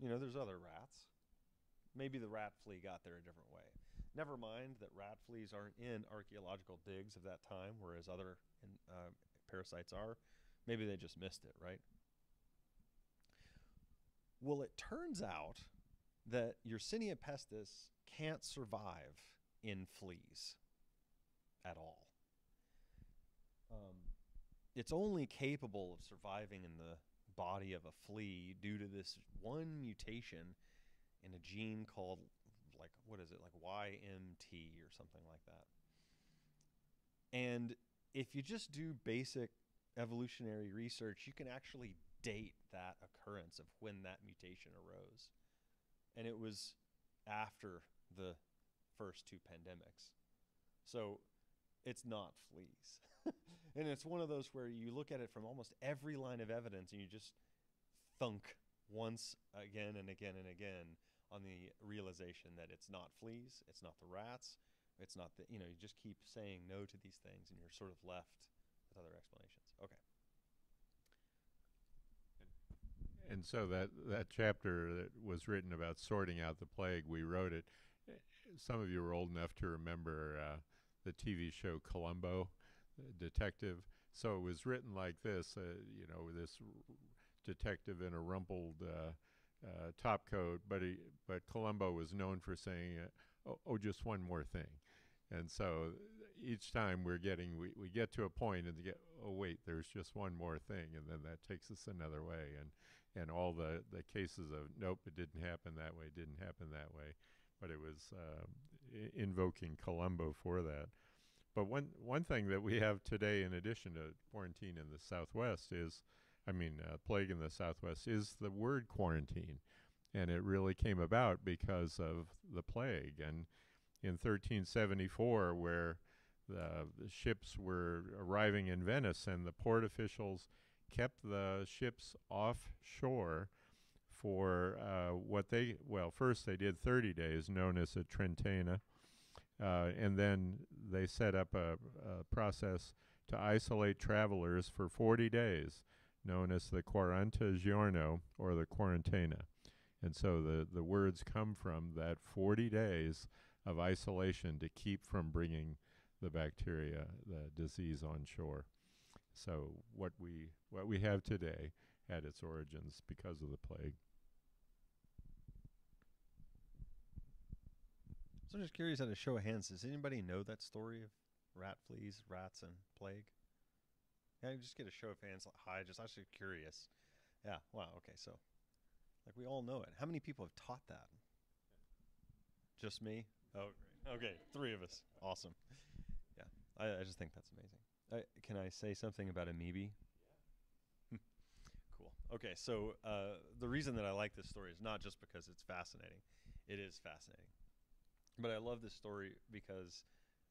You know, there's other rats. Maybe the rat flea got there a different way. Never mind that rat fleas aren't in archaeological digs of that time, whereas other in, uh, parasites are. Maybe they just missed it, right? Well, it turns out that Yersinia pestis can't survive in fleas at all. Um, it's only capable of surviving in the body of a flea due to this one mutation in a gene called like what is it like YMT or something like that. And if you just do basic evolutionary research, you can actually date that occurrence of when that mutation arose and it was after the first two pandemics. So it's not fleas. and it's one of those where you look at it from almost every line of evidence and you just thunk once again and again and again on the realization that it's not fleas, it's not the rats, it's not the, you know, you just keep saying no to these things and you're sort of left with other explanations. Okay. and so that that chapter that was written about sorting out the plague, we wrote it. Some of you are old enough to remember uh, the TV show Columbo, detective. So it was written like this, uh, you know, this detective in a rumpled uh, uh, top coat, but he, but Columbo was known for saying, uh, oh, "Oh, just one more thing," and so each time we're getting, we, we get to a point and get, oh wait, there's just one more thing, and then that takes us another way, and and all the, the cases of nope, it didn't happen that way, didn't happen that way, but it was uh, invoking Columbo for that. But one one thing that we have today, in addition to quarantine in the Southwest, is, I mean, uh, plague in the Southwest, is the word quarantine, and it really came about because of the plague. And in 1374, where the, the ships were arriving in Venice, and the port officials kept the ships offshore for uh, what they well first they did 30 days known as a trentena uh, and then they set up a, a process to isolate travelers for 40 days known as the quaranta giorno or the quarantena and so the, the words come from that 40 days of isolation to keep from bringing the bacteria the disease on shore so what we what we have today had its origins because of the plague. So I'm just curious at a show of hands, does anybody know that story of rat fleas, rats, and plague? Yeah, just get a show of hands. like, Hi, just actually curious. Yeah. Wow. Okay. So, like, we all know it. How many people have taught that? Just me. Oh, great. Okay, three of us. Awesome. Yeah, I, I just think that's amazing. Uh, can I say something about amoebae? cool. Okay, so uh, the reason that I like this story is not just because it's fascinating. It is fascinating. But I love this story because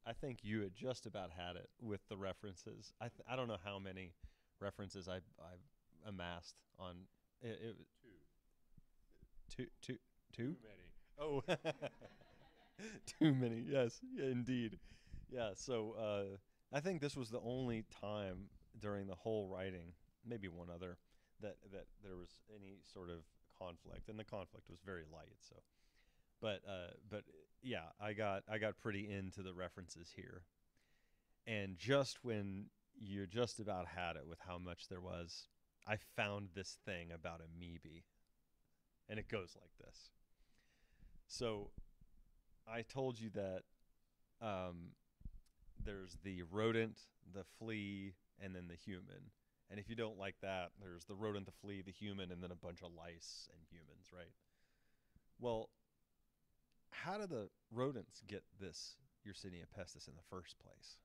I think you had just about had it with the references. I, th- I don't know how many references I, I've amassed on it. it two. Two, two, two? many. Oh, too many. Yes, indeed. Yeah. So uh, I think this was the only time during the whole writing, maybe one other, that that there was any sort of conflict, and the conflict was very light. So, but uh, but yeah, I got I got pretty into the references here, and just when you just about had it with how much there was, I found this thing about amoebae, and it goes like this. So, I told you that um, there's the rodent, the flea, and then the human. And if you don't like that, there's the rodent, the flea, the human, and then a bunch of lice and humans, right? Well, how do the rodents get this Yersinia pestis in the first place?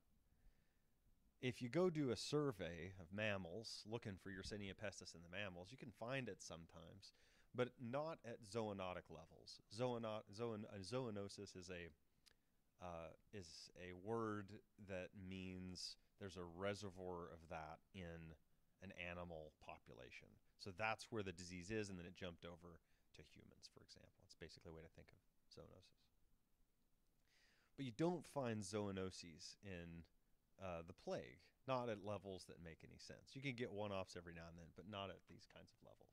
If you go do a survey of mammals looking for Yersinia pestis in the mammals, you can find it sometimes, but not at zoonotic levels. Zoono- zoon- zoonosis is a uh, is a word that means there's a reservoir of that in an animal population. So that's where the disease is, and then it jumped over to humans, for example. It's basically a way to think of zoonosis. But you don't find zoonoses in uh, the plague, not at levels that make any sense. You can get one offs every now and then, but not at these kinds of levels.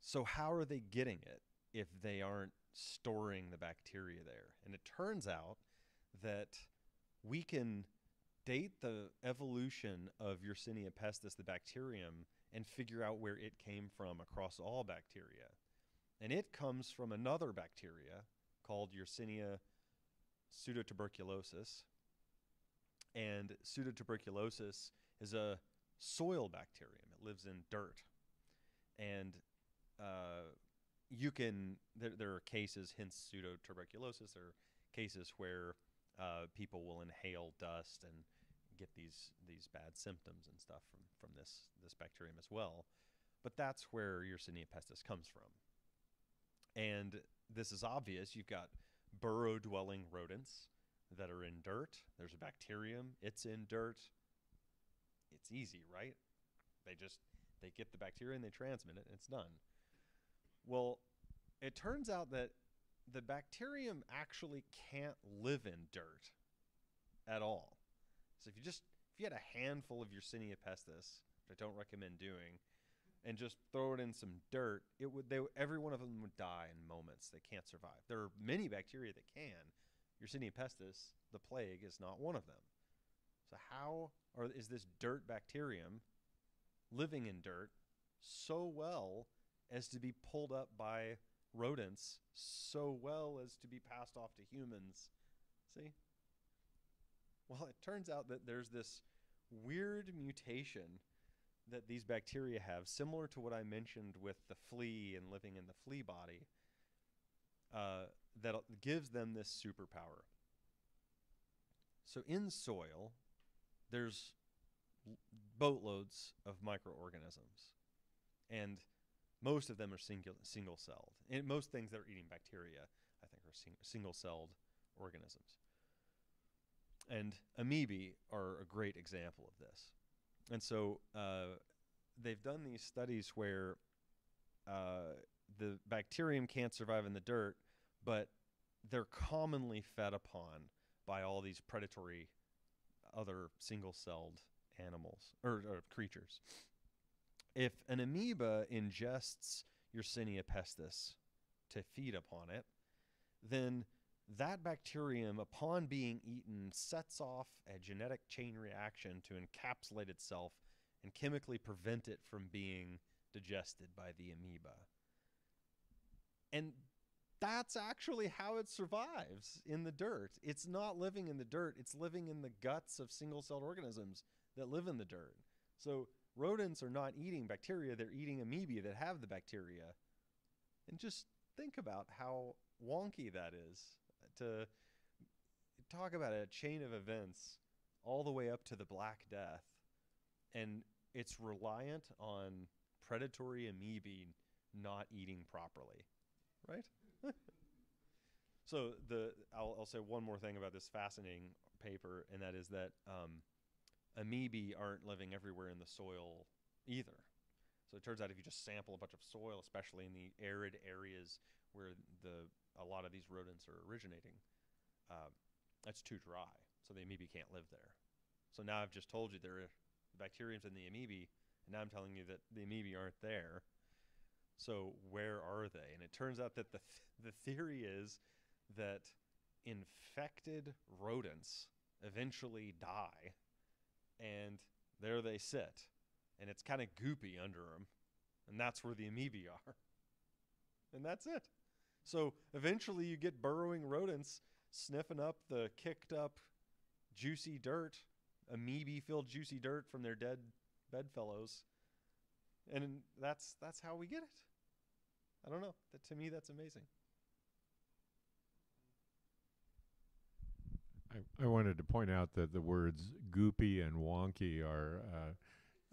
So, how are they getting it if they aren't storing the bacteria there? And it turns out that we can date the evolution of Yersinia pestis, the bacterium, and figure out where it came from across all bacteria. And it comes from another bacteria called Yersinia pseudotuberculosis. And pseudotuberculosis is a soil bacterium. It lives in dirt. And uh, you can, there, there are cases, hence pseudotuberculosis, there are cases where uh, people will inhale dust and get these these bad symptoms and stuff from from this this bacterium as well. But that's where Yersinia pestis comes from. And this is obvious. You've got burrow dwelling rodents that are in dirt. There's a bacterium, it's in dirt. It's easy, right? They just they get the bacteria and they transmit it and it's done. Well, it turns out that the bacterium actually can't live in dirt at all. So if you just if you had a handful of Yersinia pestis, which I don't recommend doing, and just throw it in some dirt, it would they every one of them would die in moments. They can't survive. There are many bacteria that can. Yersinia pestis, the plague, is not one of them. So how or is this dirt bacterium living in dirt so well as to be pulled up by rodents so well as to be passed off to humans? See? Well, it turns out that there's this weird mutation that these bacteria have, similar to what I mentioned with the flea and living in the flea body, uh, that gives them this superpower. So in soil, there's boatloads of microorganisms, and most of them are single single celled. And most things that are eating bacteria, I think, are sing- single celled organisms. And amoebae are a great example of this. And so uh, they've done these studies where uh, the bacterium can't survive in the dirt, but they're commonly fed upon by all these predatory other single celled animals or, or, creatures. If an amoeba ingests Yersinia pestis to feed upon it, then that bacterium, upon being eaten, sets off a genetic chain reaction to encapsulate itself and chemically prevent it from being digested by the amoeba. And that's actually how it survives in the dirt. It's not living in the dirt, it's living in the guts of single celled organisms that live in the dirt. So rodents are not eating bacteria, they're eating amoeba that have the bacteria. And just think about how wonky that is to talk about a chain of events all the way up to the Black Death, and it's reliant on predatory amoebae not eating properly, right? so the I'll, I'll, say one more thing about this fascinating paper, and that is that um, amoebae aren't living everywhere in the soil either. So it turns out if you just sample a bunch of soil, especially in the arid areas where the a lot of these rodents are originating, uh, that's too dry. So the amoeba can't live there. So now I've just told you there are bacteriums in the amoeba, and now I'm telling you that the amoeba aren't there. So where are they? And it turns out that the th- the theory is that infected rodents eventually die, and there they sit, and it's kind of goopy under them, and that's where the amoeba are, and that's it. So eventually, you get burrowing rodents sniffing up the kicked up, juicy dirt amoeba filled juicy dirt from their dead bedfellows. And that's that's how we get it. I don't know. That to me that's amazing. I, I wanted to point out that the words goopy and wonky are uh,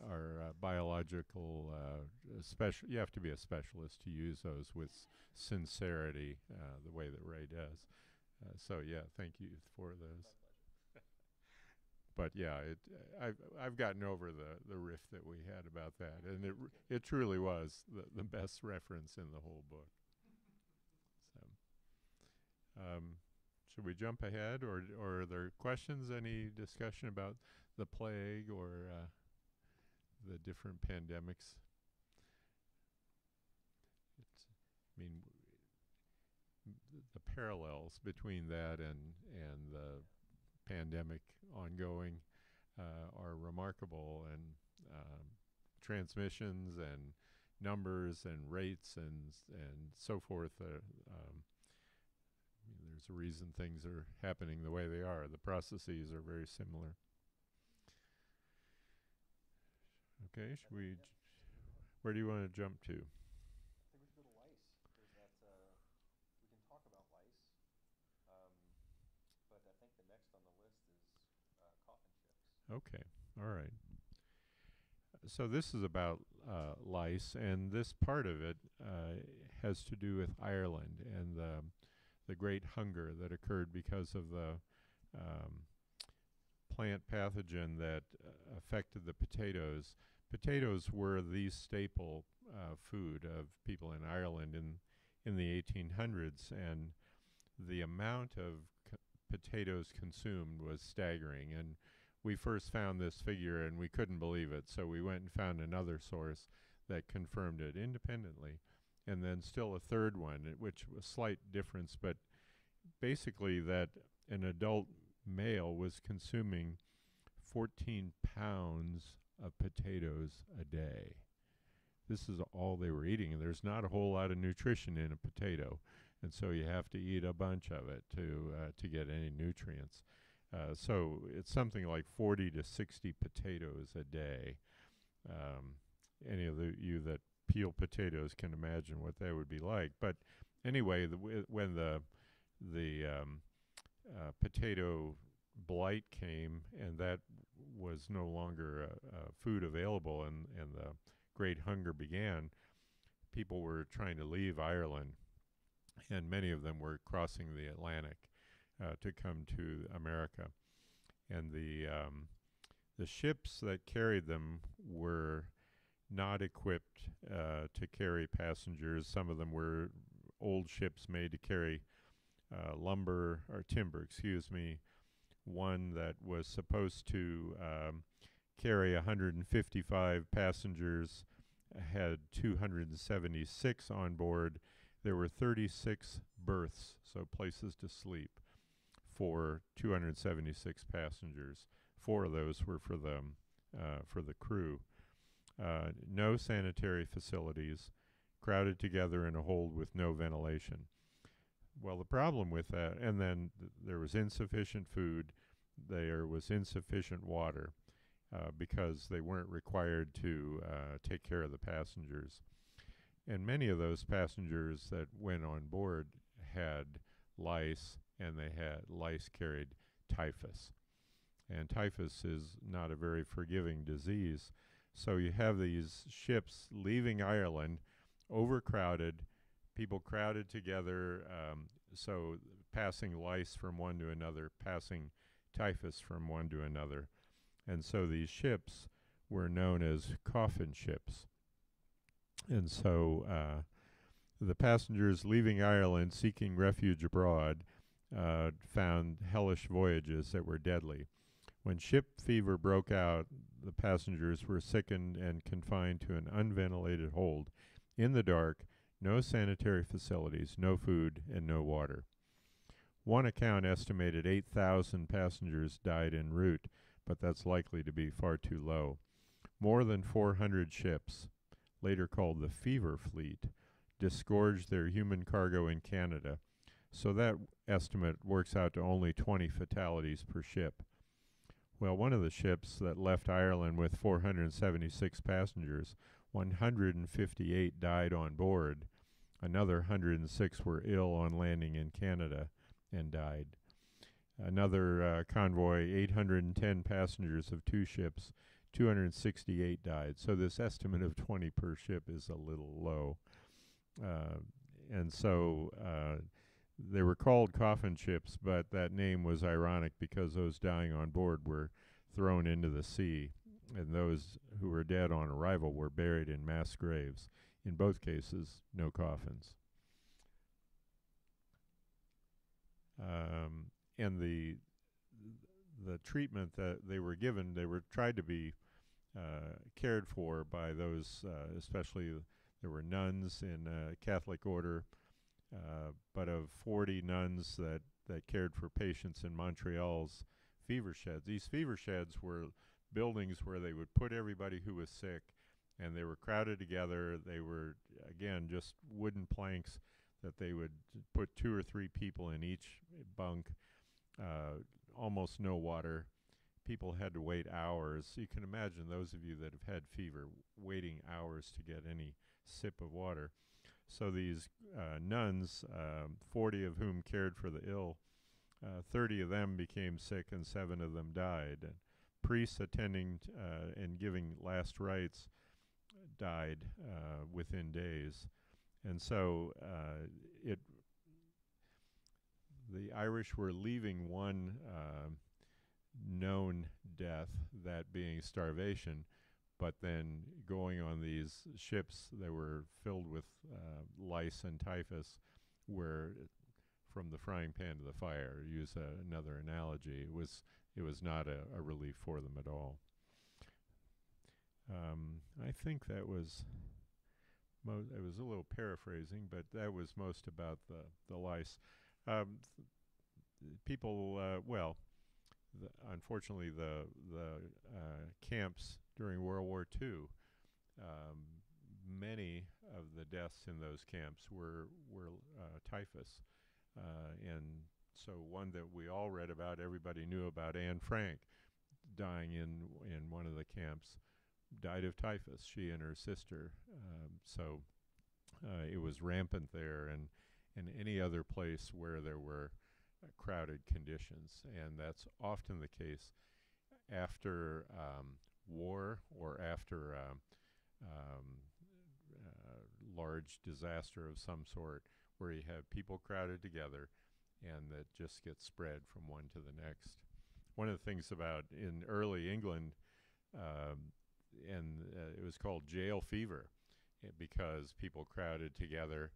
are uh, biological uh, special. You have to be a specialist to use those with sincerity, uh, the way that Ray does. Uh, so yeah, thank you for those. but yeah, it, I've I've gotten over the the riff that we had about that, and it it truly was the the best reference in the whole book. So. Um, should we jump ahead, or or are there questions? Any discussion about the plague or uh, the different pandemics? It's, I mean, the parallels between that and and the pandemic ongoing uh, are remarkable, and um, transmissions and numbers and rates and and so forth. Um, there's a reason things are happening the way they are. The processes are very similar. Okay, should we? j- Where do you want to jump to? I think we should go to lice. That. Uh, we can talk about lice, um, but I think the next on the list is uh, coffin chips. Okay, all right. So this is about uh, lice, and this part of it uh, has to do with Ireland and the the great hunger that occurred because of the um, plant pathogen that uh, affected the potatoes. Potatoes were the staple uh, food of people in Ireland in in the 1800s, and the amount of c- potatoes consumed was staggering. And we first found this figure and we couldn't believe it, so we went and found another source that confirmed it independently, and then still a third one, which was slight difference, but basically that an adult male was consuming 14 pounds of potatoes a day. This is all they were eating, and there's not a whole lot of nutrition in a potato, and so you have to eat a bunch of it to uh, to get any nutrients. Uh, so it's something like 40 to 60 potatoes a day. Um, any of the, you that peel potatoes can imagine what that would be like. But anyway, the, when the the um, uh, potato blight came, and that was no longer uh, uh, food available, and and the Great Hunger began. People were trying to leave Ireland, and many of them were crossing the Atlantic uh, to come to America, and the um, the ships that carried them were not equipped uh, to carry passengers. Some of them were old ships made to carry uh, lumber or timber, excuse me. One that was supposed to um, carry 155 passengers had 276 on board. There were 36 berths, so places to sleep, for 276 passengers. Four of those were for the uh, for the crew. Uh, no sanitary facilities, crowded together in a hold with no ventilation. Well, the problem with that, and then th- there was insufficient food, there was insufficient water, uh, because they weren't required to uh, take care of the passengers. And many of those passengers that went on board had lice, and they had lice carried typhus. And typhus is not a very forgiving disease. So you have these ships leaving Ireland, overcrowded, people crowded together, um, so passing lice from one to another, passing typhus from one to another. And so these ships were known as coffin ships. And so uh, the passengers leaving Ireland seeking refuge abroad uh, found hellish voyages that were deadly. When ship fever broke out, the passengers were sickened and confined to an unventilated hold in the dark, no sanitary facilities, no food, and no water. One account estimated 8,000 passengers died en route, but that's likely to be far too low. More than 400 ships, later called the Fever Fleet, disgorged their human cargo in Canada, so that estimate works out to only 20 fatalities per ship. Well, one of the ships that left Ireland with 476 passengers, 158 died on board. Another 106 were ill on landing in Canada and died. Another uh, convoy, 810 passengers of two ships, 268 died. So this estimate of 20 per ship is a little low. Uh, and so uh, they were called coffin ships, but that name was ironic because those dying on board were thrown into the sea, and those who were dead on arrival were buried in mass graves. In both cases, no coffins. Um, and the the treatment that they were given, they were tried to be uh, cared for by those, uh, especially there were nuns in a Catholic order, uh, but of 40 nuns that, that cared for patients in Montreal's fever sheds. These fever sheds were buildings where they would put everybody who was sick and they were crowded together. They were, again, just wooden planks that they would put two or three people in each bunk, uh, almost no water. People had to wait hours. You can imagine those of you that have had fever waiting hours to get any sip of water. So these uh, nuns, um, 40 of whom cared for the ill, uh, 30 of them became sick and seven of them died. And priests attending uh, and giving last rites died uh, within days. And so uh, it the Irish were leaving one uh, known death, that being starvation, but then going on these ships that were filled with uh, lice and typhus, where from the frying pan to the fire, use a, another analogy, it was it was not a, a relief for them at all. Um, I think that was mo- it was a little paraphrasing, but that was most about the the lice. Um, th- people, uh, well, the, unfortunately, the the uh, camps during World War II, um, many of the deaths in those camps were were uh, typhus, uh, and so one that we all read about, everybody knew about Anne Frank, dying in in one of the camps, died of typhus. She and her sister. Um, so uh, it was rampant there, and and any other place where there were uh, crowded conditions, and that's often the case after um, war or after um, um, uh, large disaster of some sort, where you have people crowded together, and that just gets spread from one to the next. One of the things about in early England, um, and uh, it was called jail fever, eh, because people crowded together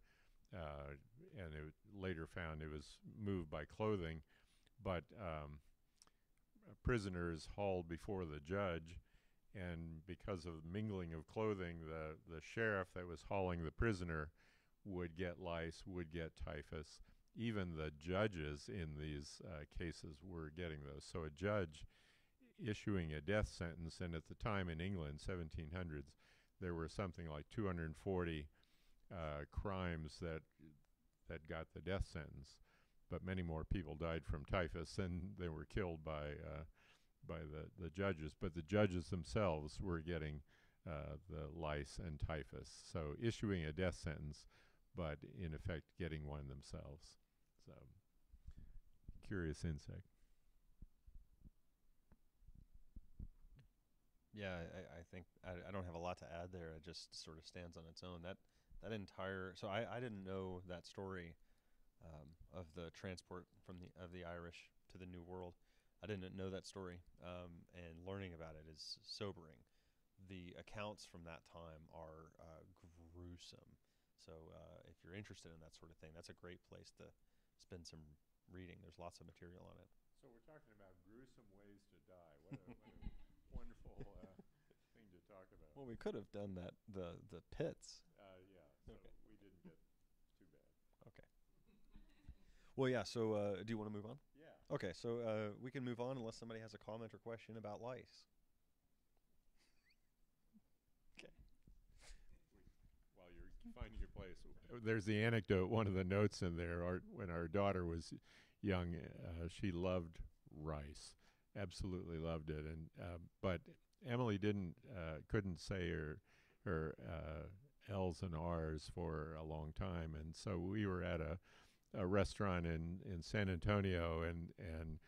uh, and it later found it was moved by clothing, but um, prisoners hauled before the judge, and because of mingling of clothing, the the sheriff that was hauling the prisoner would get lice, would get typhus. Even the judges in these uh, cases were getting those. So a judge issuing a death sentence, and at the time in England, 1700s, there were something like 240 uh, crimes that that got the death sentence, but many more people died from typhus than they were killed by uh, by the, the judges. But the judges themselves were getting uh, the lice and typhus, so issuing a death sentence, but in effect getting one themselves. So curious insect. Yeah, I, I think I, I don't have a lot to add there. It just sort of stands on its own. That that entire so I, I didn't know that story um, of the transport from the of the Irish to the New World. I didn't know that story, um, and learning about it is sobering. The accounts from that time are uh, gruesome. So uh, if you're interested in that sort of thing, that's a great place to spend some reading. There's lots of material on it. So we're talking about gruesome ways to die. What a, what a wonderful uh, thing to talk about. Well, we could have done that the the pits. Uh, yeah, so Okay. we didn't get too bad. Okay. Well, yeah. So, uh, do you want to move on? Yeah. Okay. So uh, we can move on unless somebody has a comment or question about lice. Okay. while you're finding your place, there's the anecdote. One of the notes in there, our, when our daughter was young, uh, she loved rice, absolutely loved it. And uh, but Emily didn't uh, couldn't say her her uh, L's and R's for a long time, and so we were at a a restaurant in in San Antonio, and and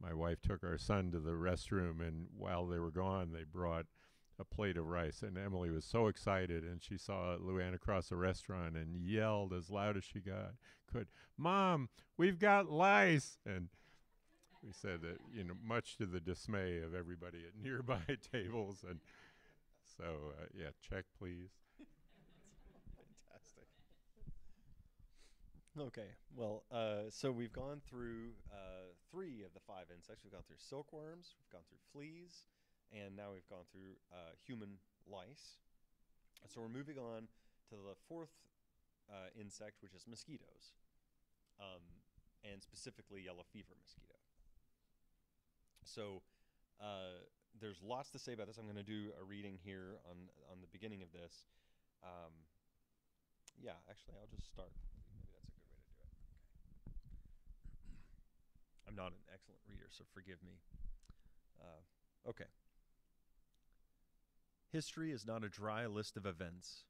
my wife took our son to the restroom, and while they were gone, they brought a plate of rice, and Emily was so excited, and she saw Luann across the restaurant and yelled as loud as she got could, "Mom, we've got lice!" and we said that you know much to the dismay of everybody at nearby tables, and so uh, yeah, check please. Fantastic. Okay, well, uh, so we've gone through uh, three of the five insects. We've gone through silkworms, we've gone through fleas, and now we've gone through uh, human lice. So we're moving on to the fourth uh, insect, which is mosquitoes, um, and specifically yellow fever mosquito. So uh, there's lots to say about this. I'm going to do a reading here on on the beginning of this. Um, yeah, actually, I'll just start. Maybe that's a good way to do it. I'm not an excellent reader, so forgive me. Uh, okay. History is not a dry list of events,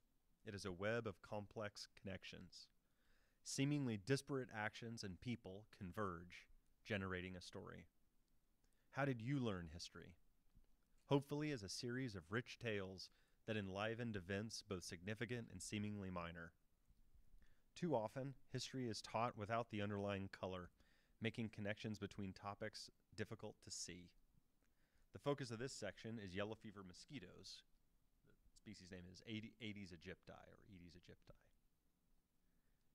it is a web of complex connections. Seemingly disparate actions and people converge, generating a story. How did you learn history? Hopefully, as a series of rich tales that enlivened events both significant and seemingly minor. Too often, history is taught without the underlying color, making connections between topics difficult to see. The focus of this section is yellow fever mosquitoes. The species name is Aedes aegypti or Aedes aegypti,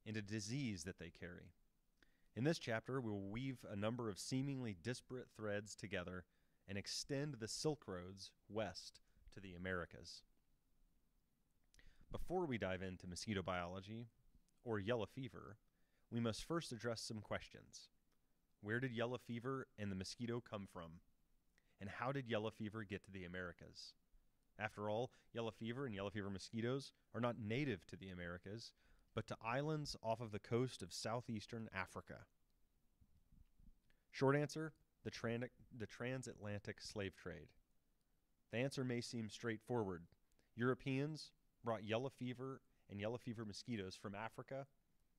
and a disease that they carry. In this chapter, we will weave a number of seemingly disparate threads together and extend the Silk Roads west to the Americas. Before we dive into mosquito biology or yellow fever, we must first address some questions. Where did yellow fever and the mosquito come from? And how did yellow fever get to the Americas? After all, yellow fever and yellow fever mosquitoes are not native to the Americas, but to islands off of the coast of southeastern Africa. Short answer the, tran- the transatlantic slave trade. The answer may seem straightforward. Europeans brought yellow fever and yellow fever mosquitoes from Africa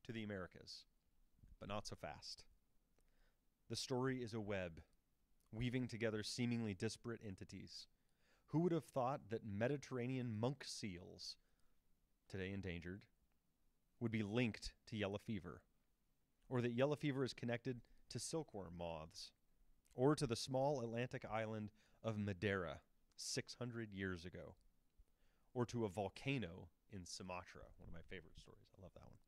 to the Americas, but not so fast. The story is a web, weaving together seemingly disparate entities. Who would have thought that Mediterranean monk seals, today endangered, would be linked to yellow fever? Or that yellow fever is connected to silkworm moths? Or to the small Atlantic island of Madeira 600 years ago? Or to a volcano in Sumatra, one of my favorite stories. I love that one.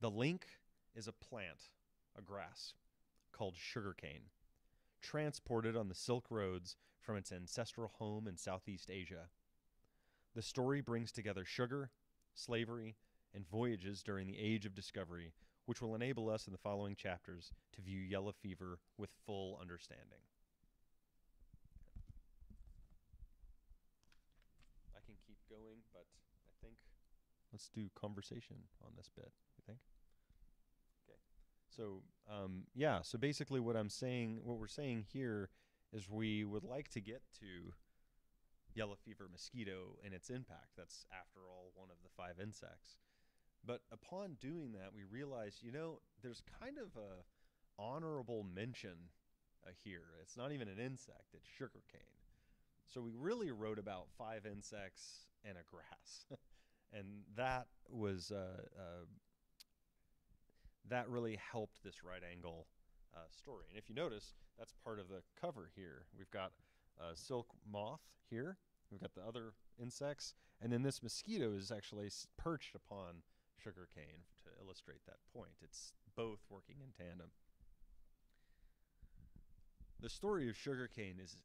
The link is a plant, a grass, called sugarcane, transported on the Silk Roads from its ancestral home in Southeast Asia. The story brings together sugar, slavery, and voyages during the Age of Discovery, which will enable us in the following chapters to view yellow fever with full understanding. I can keep going, but I think let's do conversation on this bit. You think? Okay. So, um, yeah. So basically, what I'm saying, what we're saying here, is we would like to get to yellow fever mosquito and its impact. That's, after all, one of the five insects. But upon doing that, we realized, you know, there's kind of a honorable mention uh, here. It's not even an insect; it's sugarcane. So we really wrote about five insects and a grass, and that was uh, uh, that really helped this right angle uh, story. And if you notice, that's part of the cover here. We've got a silk moth here. We've got the other insects, and then this mosquito is actually perched upon sugarcane to illustrate that point. It's both working in tandem. The story of sugarcane is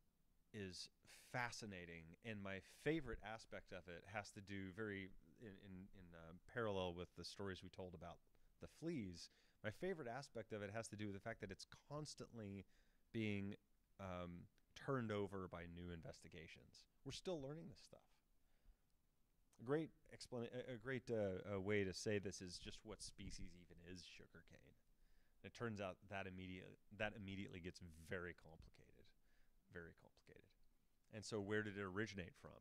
is fascinating, and my favorite aspect of it has to do very in in, in uh, parallel with the stories we told about the fleas. My favorite aspect of it has to do with the fact that it's constantly being um, turned over by new investigations. We're still learning this stuff. A great explan- a, great uh, way to say this is just what species even is sugarcane. It turns out that immediate that immediately gets very complicated, very complicated. And so, where did it originate from?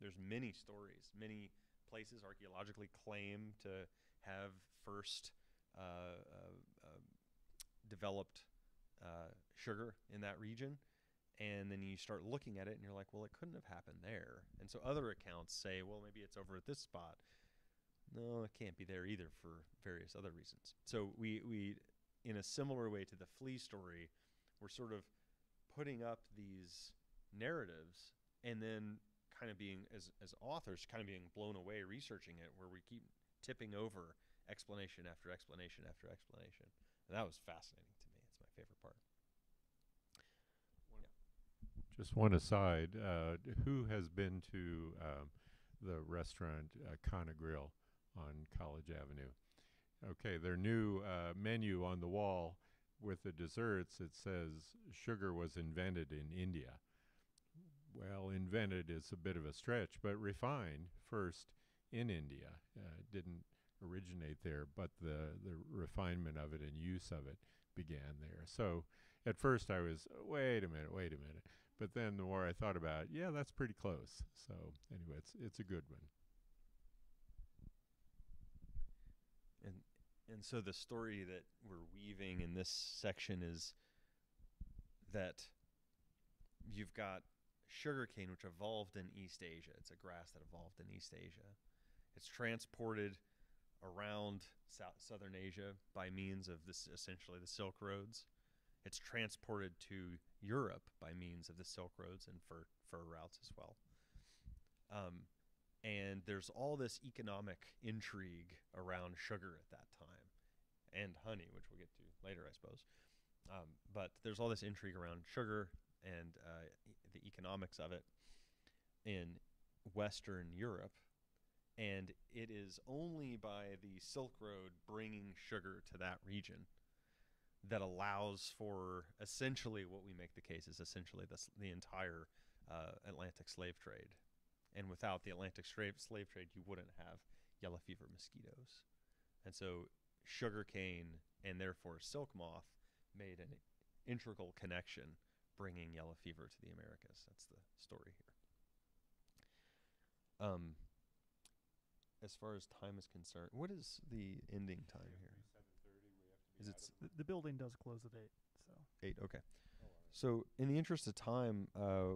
There's many stories, many places archaeologically claim to have first uh, uh, uh, developed uh, sugar in that region. And then you start looking at it and you're like, well, it couldn't have happened there. And so other accounts say, well, maybe it's over at this spot. No, it can't be there either for various other reasons. So we, we in a similar way to the flea story, we're sort of putting up these narratives and then kind of being as as authors kind of being blown away researching it where we keep tipping over explanation after explanation after explanation and that was fascinating to me it's my favorite part Just one aside, uh, who has been to um, the restaurant uh, Grill on College Avenue? Okay, their new uh, menu on the wall with the desserts, it says sugar was invented in India. Well, invented is a bit of a stretch, but refined first in India. Uh, didn't originate there, but the, the refinement of it and use of it began there. So at first I was, wait a minute, wait a minute. But then the more I thought about it, yeah, that's pretty close. So anyway, it's it's a good one. and and so the story that we're weaving in this section is that you've got sugarcane which evolved in East Asia. It's a grass that evolved in East Asia. It's transported around South, southern Asia by means of this essentially the Silk Roads. It's transported to Europe by means of the Silk Roads and fur fur routes as well. Um, and there's all this economic intrigue around sugar at that time and honey which we'll get to later i suppose um, but there's all this intrigue around sugar and uh, the economics of it in western europe and it is only by the silk road bringing sugar to that region that allows for essentially what we make the case is essentially the, the entire uh, atlantic slave trade and without the Atlantic slave slave trade, you wouldn't have yellow fever mosquitoes. And so, sugarcane and therefore silk moth made an integral connection, bringing yellow fever to the Americas. That's the story here. Um, as far as time is concerned, what is the ending time here? Is it The, the building does close at eight, so eight? Okay. So, in the interest of time, uh,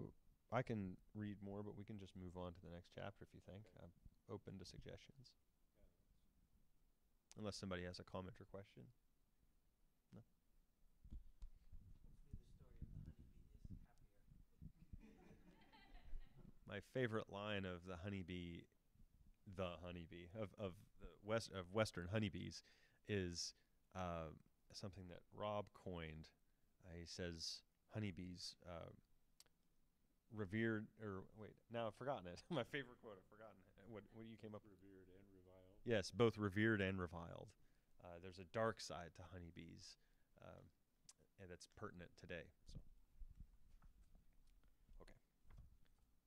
I can read more, but we can just move on to the next chapter if you think. I'm open to suggestions. Unless somebody has a comment or question. No? My favorite line of the honeybee, the honeybee of, of the west of Western honeybees, is uh, something that Rob coined. Uh, he says honeybees uh, revered or wait now I've forgotten it. My favorite quote I've forgotten it. What what you came up with Revered and reviled. Yes, both revered and reviled. Uh, there's a dark side to honeybees, um, and that's pertinent today. So, okay,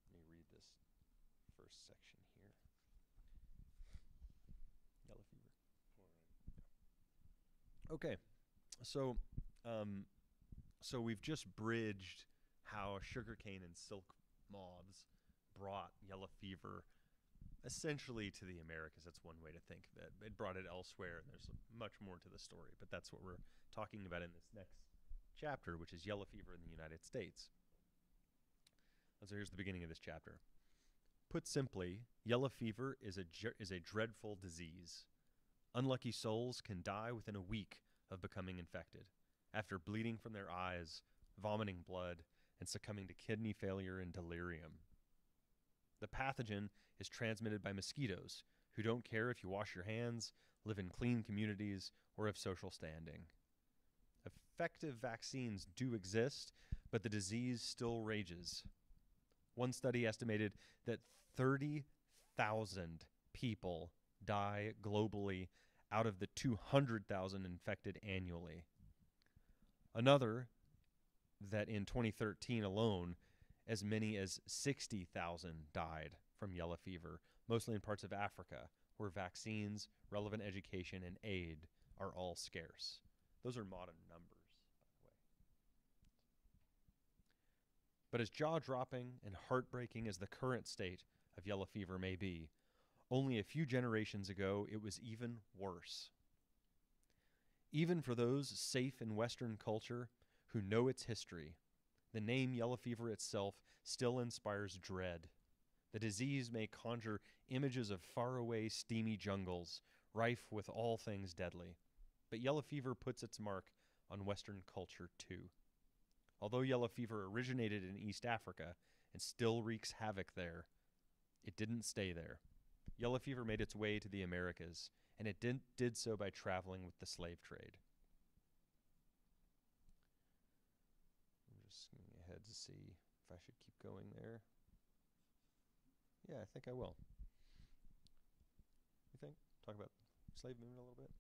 let me read this first section here. Yellow fever. Okay, so um, so we've just bridged how sugarcane and silk moths brought yellow fever essentially to the Americas. That's one way to think of it. It brought it elsewhere, and there's much more to the story. But that's what we're talking about in this next chapter, which is yellow fever in the United States. And so here's the beginning of this chapter. Put simply, yellow fever is a is a dreadful disease. Unlucky souls can die within a week of becoming infected, after bleeding from their eyes, vomiting blood, and succumbing to kidney failure and delirium. The pathogen is transmitted by mosquitoes who don't care if you wash your hands, live in clean communities, or have social standing. Effective vaccines do exist, but the disease still rages. One study estimated that 30,000 people die globally out of the 200,000 infected annually. Another that in 2013 alone, as many as 60,000 died from yellow fever, mostly in parts of Africa, where vaccines, relevant education, and aid are all scarce. Those are modern numbers, by the way. But as jaw dropping and heartbreaking as the current state of yellow fever may be, only a few generations ago it was even worse. Even for those safe in Western culture who know its history, the name yellow fever itself still inspires dread. The disease may conjure images of faraway, steamy jungles, rife with all things deadly. But yellow fever puts its mark on Western culture too. Although yellow fever originated in East Africa and still wreaks havoc there, it didn't stay there. Yellow fever made its way to the Americas, and it did, did so by traveling with the slave trade. I'm just skimming ahead to see if I should keep going there. Yeah, I think I will. You think? Talk about slave movement a little bit.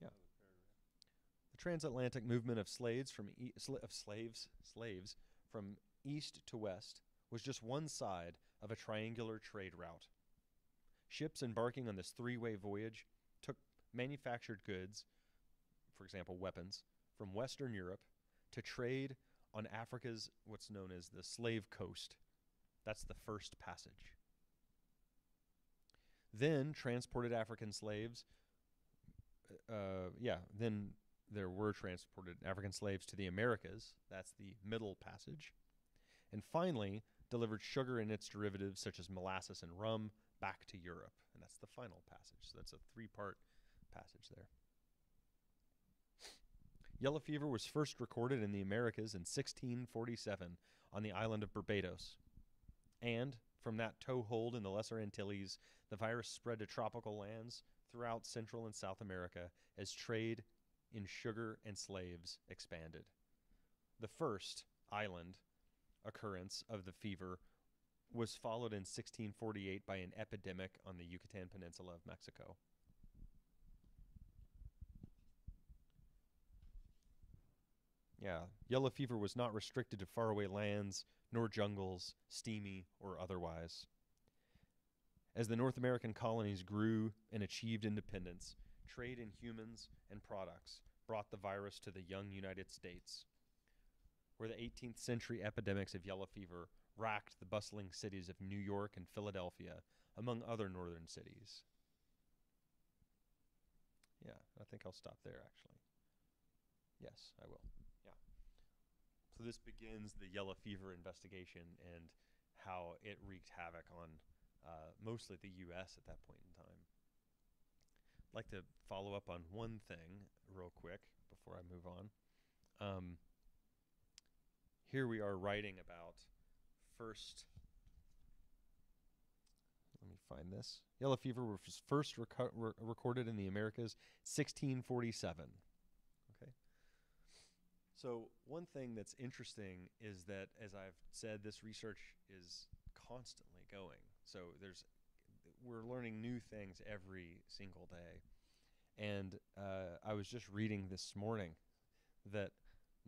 Yeah. The transatlantic movement of slaves from e- sla- of slaves slaves from east to west was just one side of a triangular trade route. Ships embarking on this three-way voyage took manufactured goods, for example, weapons, from Western Europe to trade on Africa's what's known as the slave coast. That's the first passage. Then transported African slaves. Uh, yeah, then there were transported African slaves to the Americas. That's the middle passage. And finally, delivered sugar and its derivatives, such as molasses and rum, back to Europe. And that's the final passage. So that's a three part passage there. Yellow fever was first recorded in the Americas in 1647 on the island of Barbados. And from that toehold in the Lesser Antilles, the virus spread to tropical lands throughout Central and South America as trade in sugar and slaves expanded. The first island occurrence of the fever was followed in 1648 by an epidemic on the Yucatan Peninsula of Mexico. Yeah, yellow fever was not restricted to faraway lands, nor jungles, steamy or otherwise. As the North American colonies grew and achieved independence, trade in humans and products brought the virus to the young United States, where the 18th century epidemics of yellow fever racked the bustling cities of New York and Philadelphia, among other northern cities. Yeah, I think I'll stop there actually. Yes, I will. Yeah. So this begins the yellow fever investigation and how it wreaked havoc on uh, mostly the U.S. at that point in time. I'd like to follow up on one thing real quick before I move on. Um, here we are writing about first. Let me find this. Yellow fever was first reco- re- recorded in the Americas 1647. Okay. So one thing that's interesting is that, as I've said, this research is constantly going. So there's we're learning new things every single day. And uh, I was just reading this morning that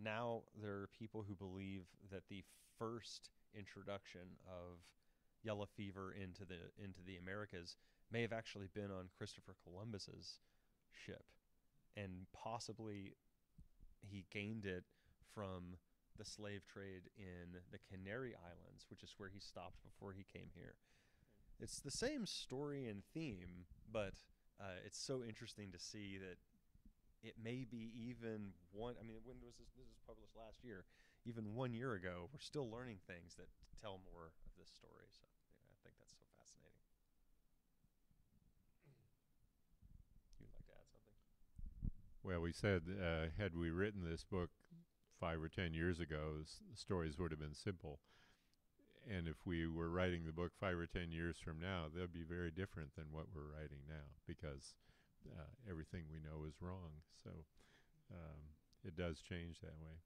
now there are people who believe that the first introduction of yellow fever into the into the Americas may have actually been on Christopher Columbus's ship, and possibly he gained it from the slave trade in the Canary Islands, which is where he stopped before he came here. It's the same story and theme, but uh, it's so interesting to see that it may be even one. I mean, when was this? This was published last year. Even one year ago, we're still learning things that tell more of this story. So yeah, I think that's so fascinating. You'd like to add something? Well, we said uh, had we written this book five or ten years ago, the stories would have been simple. And if we were writing the book five or ten years from now, they'll be very different than what we're writing now because uh, everything we know is wrong. So um, it does change that way.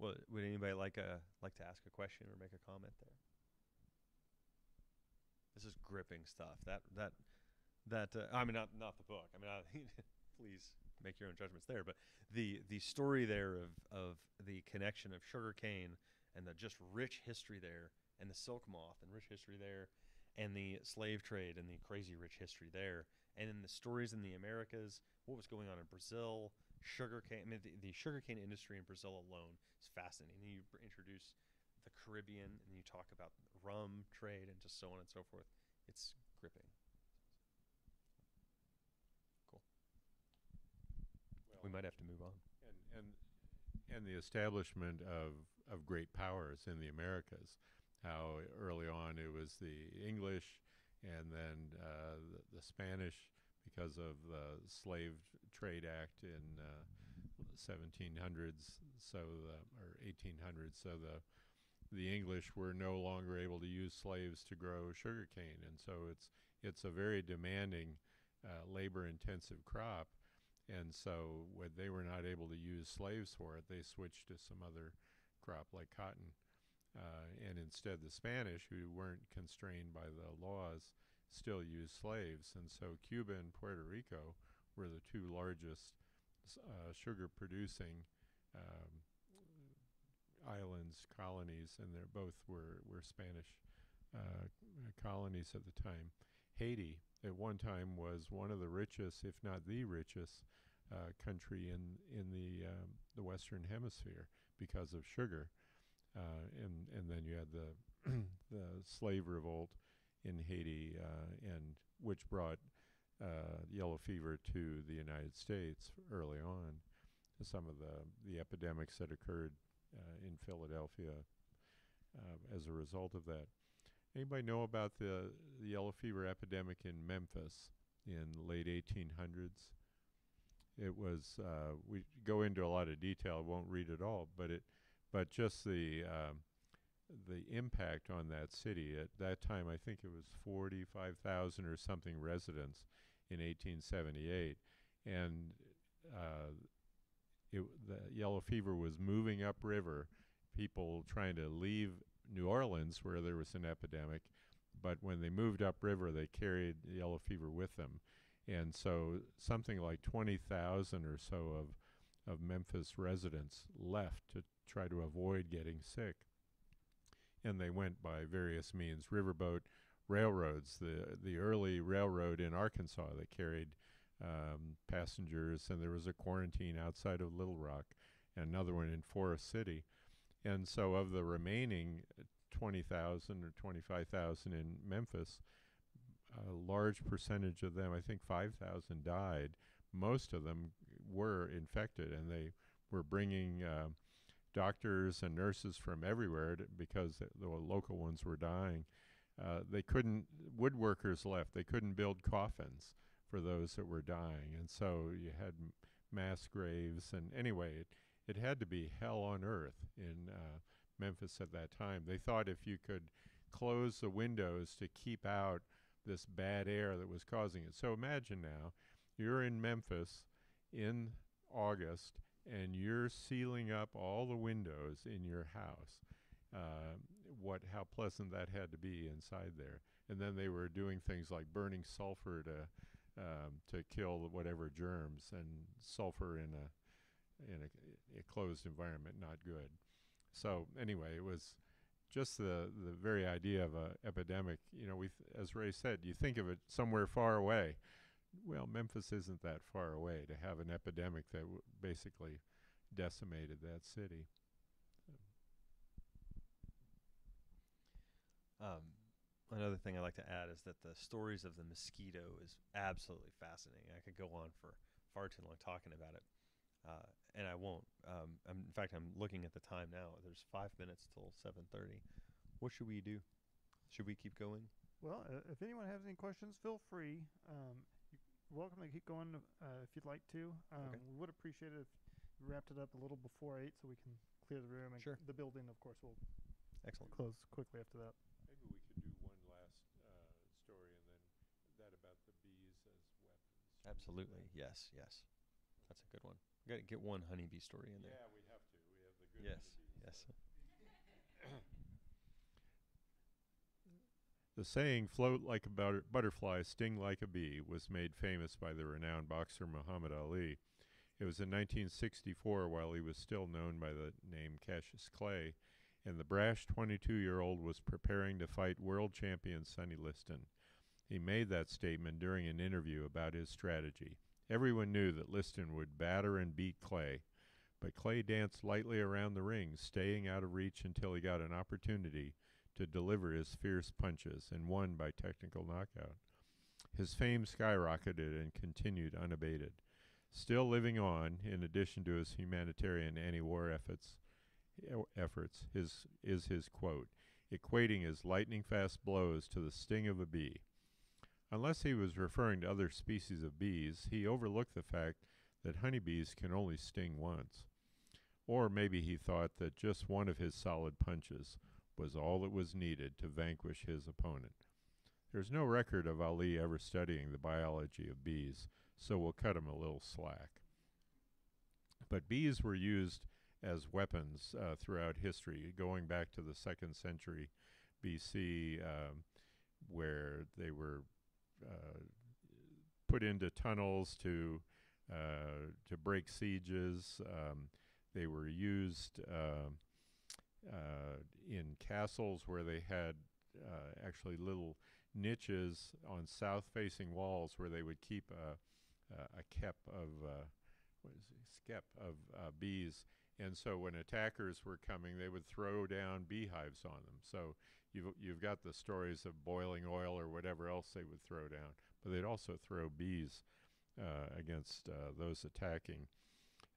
Well, would anybody like a like to ask a question or make a comment there? This is gripping stuff. That that that uh, I mean not not the book. I mean, I, please make your own judgments there. But the the story there of of the connection of sugarcane and the just rich history there, and the silk moth and rich history there, and the slave trade and the crazy rich history there, and then the stories in the Americas, what was going on in Brazil, sugarcane. I mean, the, the sugarcane industry in Brazil alone is fascinating. And you introduce the Caribbean, and you talk about rum trade and just so on and so forth. It's gripping. Cool. we might have to move on. and and and the establishment of of great powers in the Americas. How early on it was the English, and then uh, the, the Spanish because of the Slave Trade Act in uh, 1700s, so the, or 1800s. So the the English were no longer able to use slaves to grow sugarcane, and so it's it's a very demanding, uh, labor-intensive crop. And so when they were not able to use slaves for it, they switched to some other crop like cotton. Uh, and instead, the Spanish, who weren't constrained by the laws, still used slaves. And so Cuba and Puerto Rico were the two largest uh, sugar producing um, islands, colonies, and they both were, were Spanish uh, colonies at the time. Haiti, at one time, was one of the richest, if not the richest, uh, country in in the um, the Western Hemisphere because of sugar, uh, and and then you had the the slave revolt in Haiti, uh, and which brought uh, yellow fever to the United States early on. Some of the the epidemics that occurred uh, in Philadelphia as a result of that. Anybody know about the, the yellow fever epidemic in Memphis in late 1800s? It was uh, we go into a lot of detail. I won't read it all, but it but just the um, the impact on that city at that time. I think it was 45,000 or something residents in 1878, and uh, it, the yellow fever was moving upriver. People trying to leave New Orleans where there was an epidemic, but when they moved upriver, they carried the yellow fever with them, and so something like twenty thousand or so of of Memphis residents left to try to avoid getting sick, and they went by various means: riverboat, railroads. The the early railroad in Arkansas that carried um, passengers, and there was a quarantine outside of Little Rock, and another one in Forrest City. And so, of the remaining uh, 20,000 or 25,000 in Memphis, a large percentage of them, I think 5,000, died. Most of them were infected, and they were bringing uh, doctors and nurses from everywhere to, because the, the local ones were dying. Uh, they couldn't, woodworkers left, they couldn't build coffins for those that were dying. And so you had mass graves. And anyway, it, it had to be hell on earth in uh, Memphis at that time. They thought if you could close the windows to keep out this bad air that was causing it. So imagine now you're in Memphis in August and you're sealing up all the windows in your house. Uh, what how pleasant that had to be inside there. And then they were doing things like burning sulfur to um, to kill whatever germs and sulfur in a in a, a closed environment not good. So anyway, it was just the the very idea of a epidemic. You know, we as Ray said, you think of it somewhere far away. Well, Memphis isn't that far away to have an epidemic that w- basically decimated that city. Um, another thing I'd like to add is that the stories of the mosquito is absolutely fascinating. I could go on for far too long talking about it, uh, and I won't. Um, I'm, in fact, I'm looking at the time now. There's five minutes till 7:30. What should we do? Should we keep going? Well, uh, if anyone has any questions, feel free. Um, you're welcome to keep going uh, if you'd like to. Um, Okay. We would appreciate it if you wrapped it up a little before eight, so we can clear the room. And Sure. The building, of course, will Excellent. close quickly after that. Maybe we could do one last uh, story and then that about the bees as weapons. Absolutely. Yes. Yes. That's a good one. We Got to get one honeybee story in there. Yeah, we have to. We have the good Yes. honeybees. Yes. The saying, float like a butter- butterfly, sting like a bee, was made famous by the renowned boxer Muhammad Ali. It was in 1964, while he was still known by the name Cassius Clay, and the brash 22 year old was preparing to fight world champion Sonny Liston. He made that statement during an interview about his strategy. Everyone knew that Liston would batter and beat Clay, but Clay danced lightly around the ring, staying out of reach until he got an opportunity to deliver his fierce punches and won by technical knockout. His fame skyrocketed and continued unabated. Still living on, in addition to his humanitarian anti-war efforts, efforts his, is his quote, equating his lightning-fast blows to the sting of a bee. Unless he was referring to other species of bees, he overlooked the fact that honeybees can only sting once. Or maybe he thought that just one of his solid punches was all that was needed to vanquish his opponent. There's no record of Ali ever studying the biology of bees, so we'll cut him a little slack. But bees were used as weapons uh, throughout history, going back to the second century BC, um, where they were uh, put into tunnels to uh, to break sieges. Um, they were used um, in castles where they had uh, actually little niches on south-facing walls where they would keep a, a kep of uh, what is it, skep of uh, bees. And so when attackers were coming, they would throw down beehives on them. So you've you've got the stories of boiling oil or whatever else they would throw down, but they'd also throw bees uh, against uh, those attacking.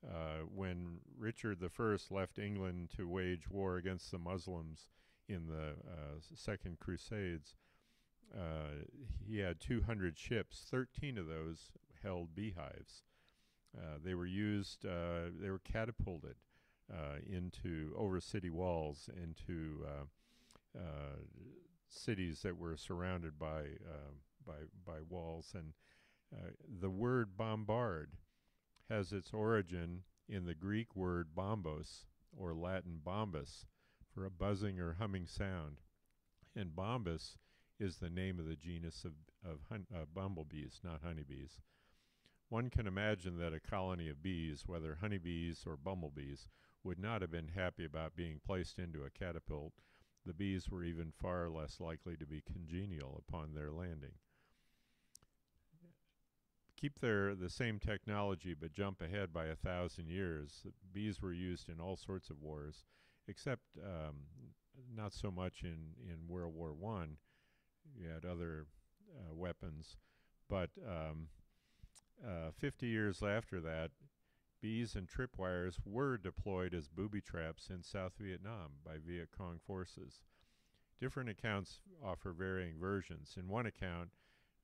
Uh, when Richard I left England to wage war against the Muslims in the uh, Second Crusades, uh, he had 200 ships. 13 of those held beehives. Uh, they were used, they were catapulted into over city walls into uh, cities that were surrounded by uh, by by walls, and uh, the word bombard has its origin in the Greek word bombos or Latin bombus for a buzzing or humming sound, and bombus is the name of the genus of of hun- uh, bumblebees, not honeybees. One can imagine that a colony of bees, whether honeybees or bumblebees, would not have been happy about being placed into a catapult the bees were even far less likely to be congenial upon their landing. Keep their the same technology but jump ahead by a thousand years. Bees were used in all sorts of wars, except um, not so much in, in World War One. You had other uh, weapons, but um, uh, 50 years after that, Bees and tripwires were deployed as booby traps in South Vietnam by Viet Cong forces. Different accounts offer varying versions. In one account,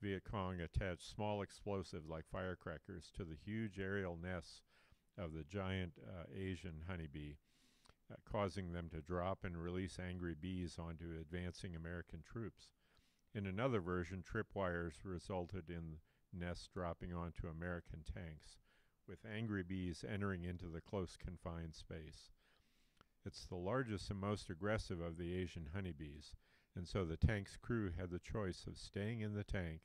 Viet Cong attached small explosives like firecrackers to the huge aerial nests of the giant uh, Asian honeybee, uh, causing them to drop and release angry bees onto advancing American troops. In another version, tripwires resulted in nests dropping onto American tanks with angry bees entering into the close confined space. It's the largest and most aggressive of the Asian honeybees, and so the tank's crew had the choice of staying in the tank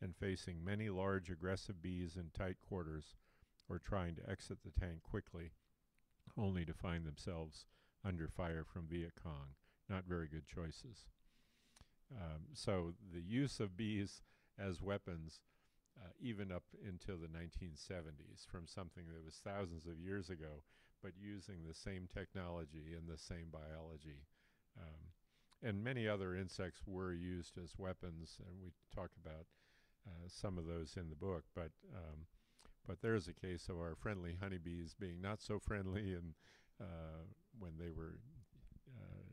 and facing many large aggressive bees in tight quarters, or trying to exit the tank quickly, only to find themselves under fire from Viet Cong. Not very good choices. Um, so the use of bees as weapons uh, even up until the 1970s from something that was thousands of years ago, but using the same technology and the same biology. Um, and many other insects were used as weapons, and we talk about uh, some of those in the book. But um, but there's a case of our friendly honeybees being not so friendly, and uh, when they were uh,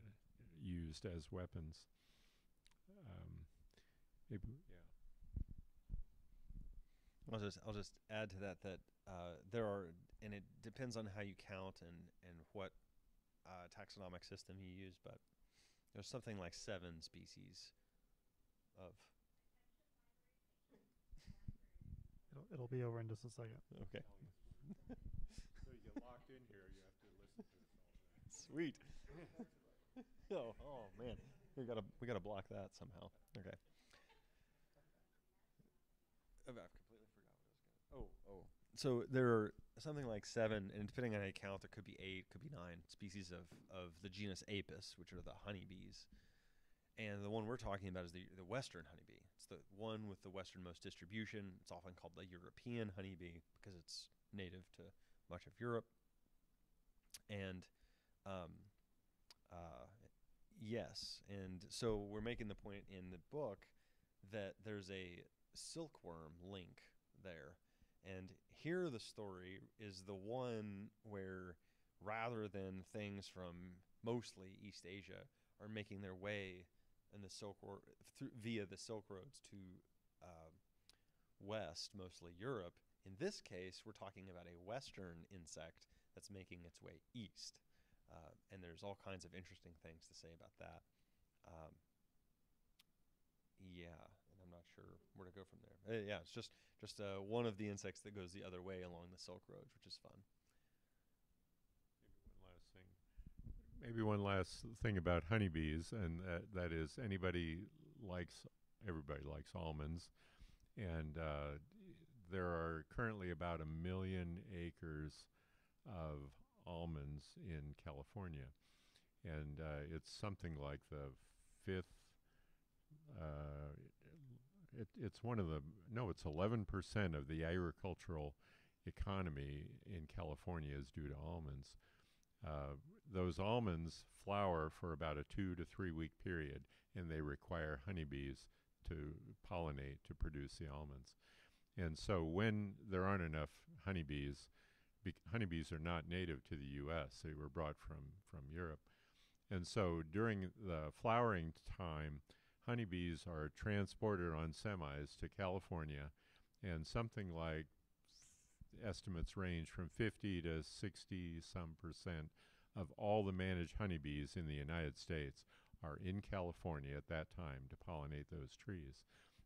used as weapons. Um, I'll just I'll just add to that that uh, there are and it depends on how you count and and what uh, taxonomic system you use, but there's something like seven species of. It'll, it'll be over in just a second. Okay. Oh, so you get locked in here, you have to listen to it. Sweet. oh, oh man, we gotta we gotta block that somehow. Okay. I've completely forgot. Oh, oh. So there are something like seven, and depending on how you count, there could be eight, could be nine species of, of the genus Apis, which are the honeybees. and the one we're talking about is the the western honeybee. It's the one with the westernmost distribution. It's often called the European honeybee because it's native to much of Europe. And um, uh, yes, and so we're making the point in the book that there's a silkworm link there. And here the story is the one where rather than things from mostly East Asia are making their way in the Silk Road through, via the Silk Roads to uh, west, mostly Europe. In this case, we're talking about a Western insect that's making its way east, uh, and there's all kinds of interesting things to say about that. Um, yeah, and I'm not sure where to go from there. Uh, yeah, it's just just uh, one of the insects that goes the other way along the Silk Road, which is fun. Maybe One last thing. Maybe one last thing about honeybees, and that, that is anybody likes, everybody likes almonds. And uh, there are currently about a million acres of almonds in California. And uh, it's something like the fifth, uh, it, it's one of the, no, it's 11% of the agricultural economy in California is due to almonds. Uh, those almonds flower for about a two to three week period, and they require honeybees to pollinate to produce the almonds. And so, when there aren't enough honeybees, honeybees are not native to the U.S. They were brought from from Europe, and so during the flowering time, honeybees are transported on semis to California, and something like estimates range from 50 to 60 some percent of all the managed honeybees in the United States are in California at that time to pollinate those trees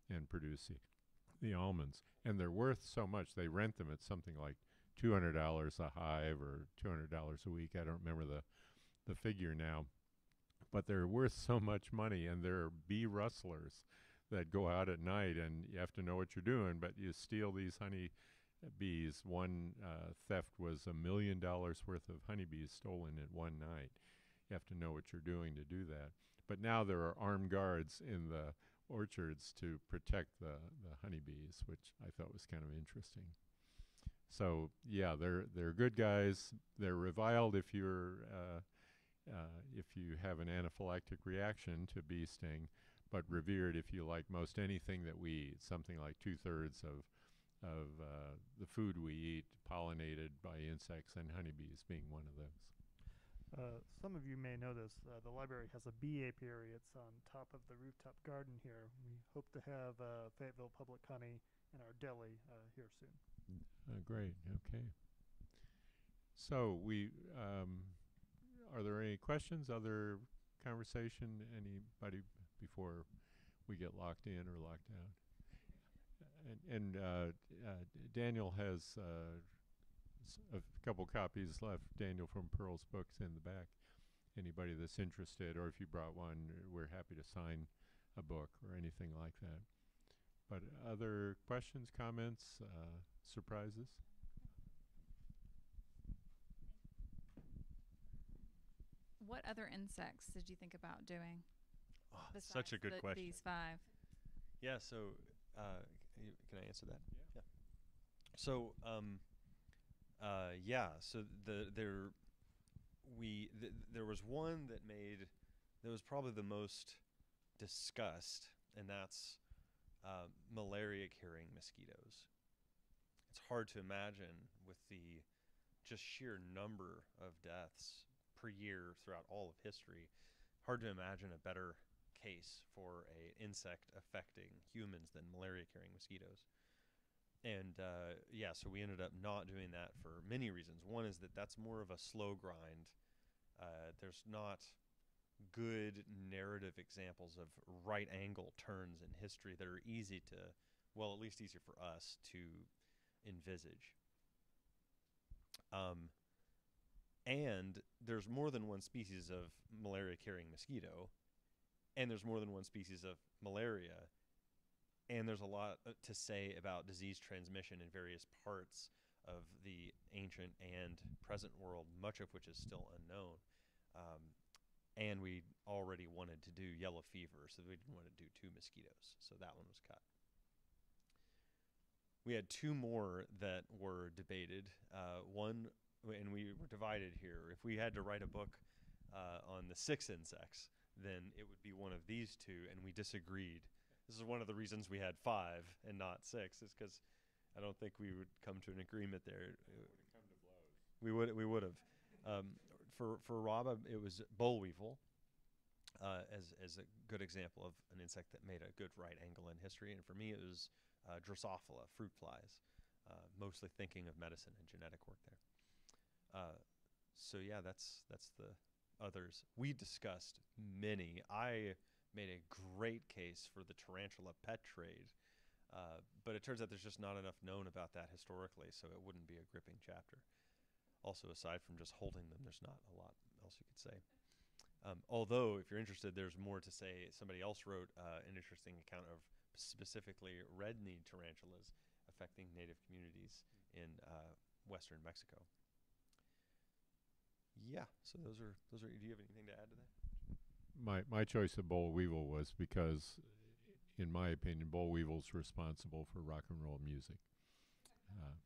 and produce the, the almonds. And they're worth so much, they rent them at something like $200 a hive or $200 a week. I don't remember the, the figure now. But they're worth so much money, and there are bee rustlers that go out at night, and you have to know what you're doing, but you steal these honey bees. One uh, theft was a million dollars worth of honeybees stolen in one night. You have to know what you're doing to do that. But now there are armed guards in the orchards to protect the, the honeybees, which I thought was kind of interesting. So yeah, they're they're good guys. They're reviled if you're uh, uh, if you have an anaphylactic reaction to bee sting, but revered if you like most anything that we eat. Something like two thirds of of uh, the food we eat pollinated by insects and honeybees being one of those. Uh, some of you may know this. Uh, the library has a bee apiary. It's on top of the rooftop garden here. We hope to have uh, Fayetteville Public Honey in our deli uh, here soon. Uh, great. Okay. So we um, are there any questions? Other conversation? Anybody before we get locked in or locked out? And, and uh, uh, Daniel has uh, a couple copies left. Daniel from Pearl's Books in the back. Anybody that's interested, or if you brought one, we're happy to sign a book or anything like that. But other questions, comments, uh, surprises? What other insects did you think about doing? Oh, such a good the- question. These five. Yeah. So, uh, c- y- can I answer that? Yeah. So, um, uh, yeah. So the there, we th- there was one that made that was probably the most discussed, and that's uh, malaria carrying mosquitoes. It's hard to imagine with the just sheer number of deaths per year throughout all of history. Hard to imagine a better case for a insect affecting humans than malaria carrying mosquitoes. And uh, yeah, so we ended up not doing that for many reasons. One is that that's more of a slow grind. Uh, there's not good narrative examples of right angle turns in history that are easy to, well, at least easier for us to envisage. Um, and there's more than one species of malaria carrying mosquito, and there's more than one species of malaria, and there's a lot uh, to say about disease transmission in various parts of the ancient and present world, much of which is still unknown. Um, and we already wanted to do yellow fever, so we didn't want to do two mosquitoes. So that one was cut. We had two more that were debated. Uh, one, and we were divided here. If we had to write a book uh, on the six insects, then it would be one of these two, and we disagreed. This is one of the reasons we had five and not six, is because I don't think we would come to an agreement there. We would we would have. Um, for for Rob, uh, it was boll weevil, uh, as as a good example of an insect that made a good right angle in history, and for me, it was uh, Drosophila, fruit flies, uh, mostly thinking of medicine and genetic work there. Uh, so yeah, that's that's the others. We discussed many. I made a great case for the tarantula pet trade, uh, but it turns out there's just not enough known about that historically, so it wouldn't be a gripping chapter. Also, aside from just holding them, there's not a lot else you could say. Um, although, if you're interested, there's more to say. Somebody else wrote uh, an interesting account of specifically red-kneed tarantulas affecting native communities in uh, western Mexico. Yeah, so those are those are. Do you have anything to add to that? My my choice of boll weevil was because, in my opinion, boll weevil's responsible for rock and roll music, uh,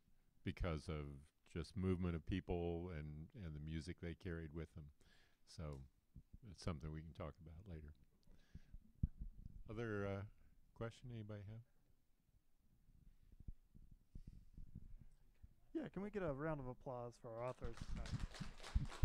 because of just movement of people and and the music they carried with them. So it's something we can talk about later. Other uh, question anybody have? Yeah, can we get a round of applause for our authors tonight?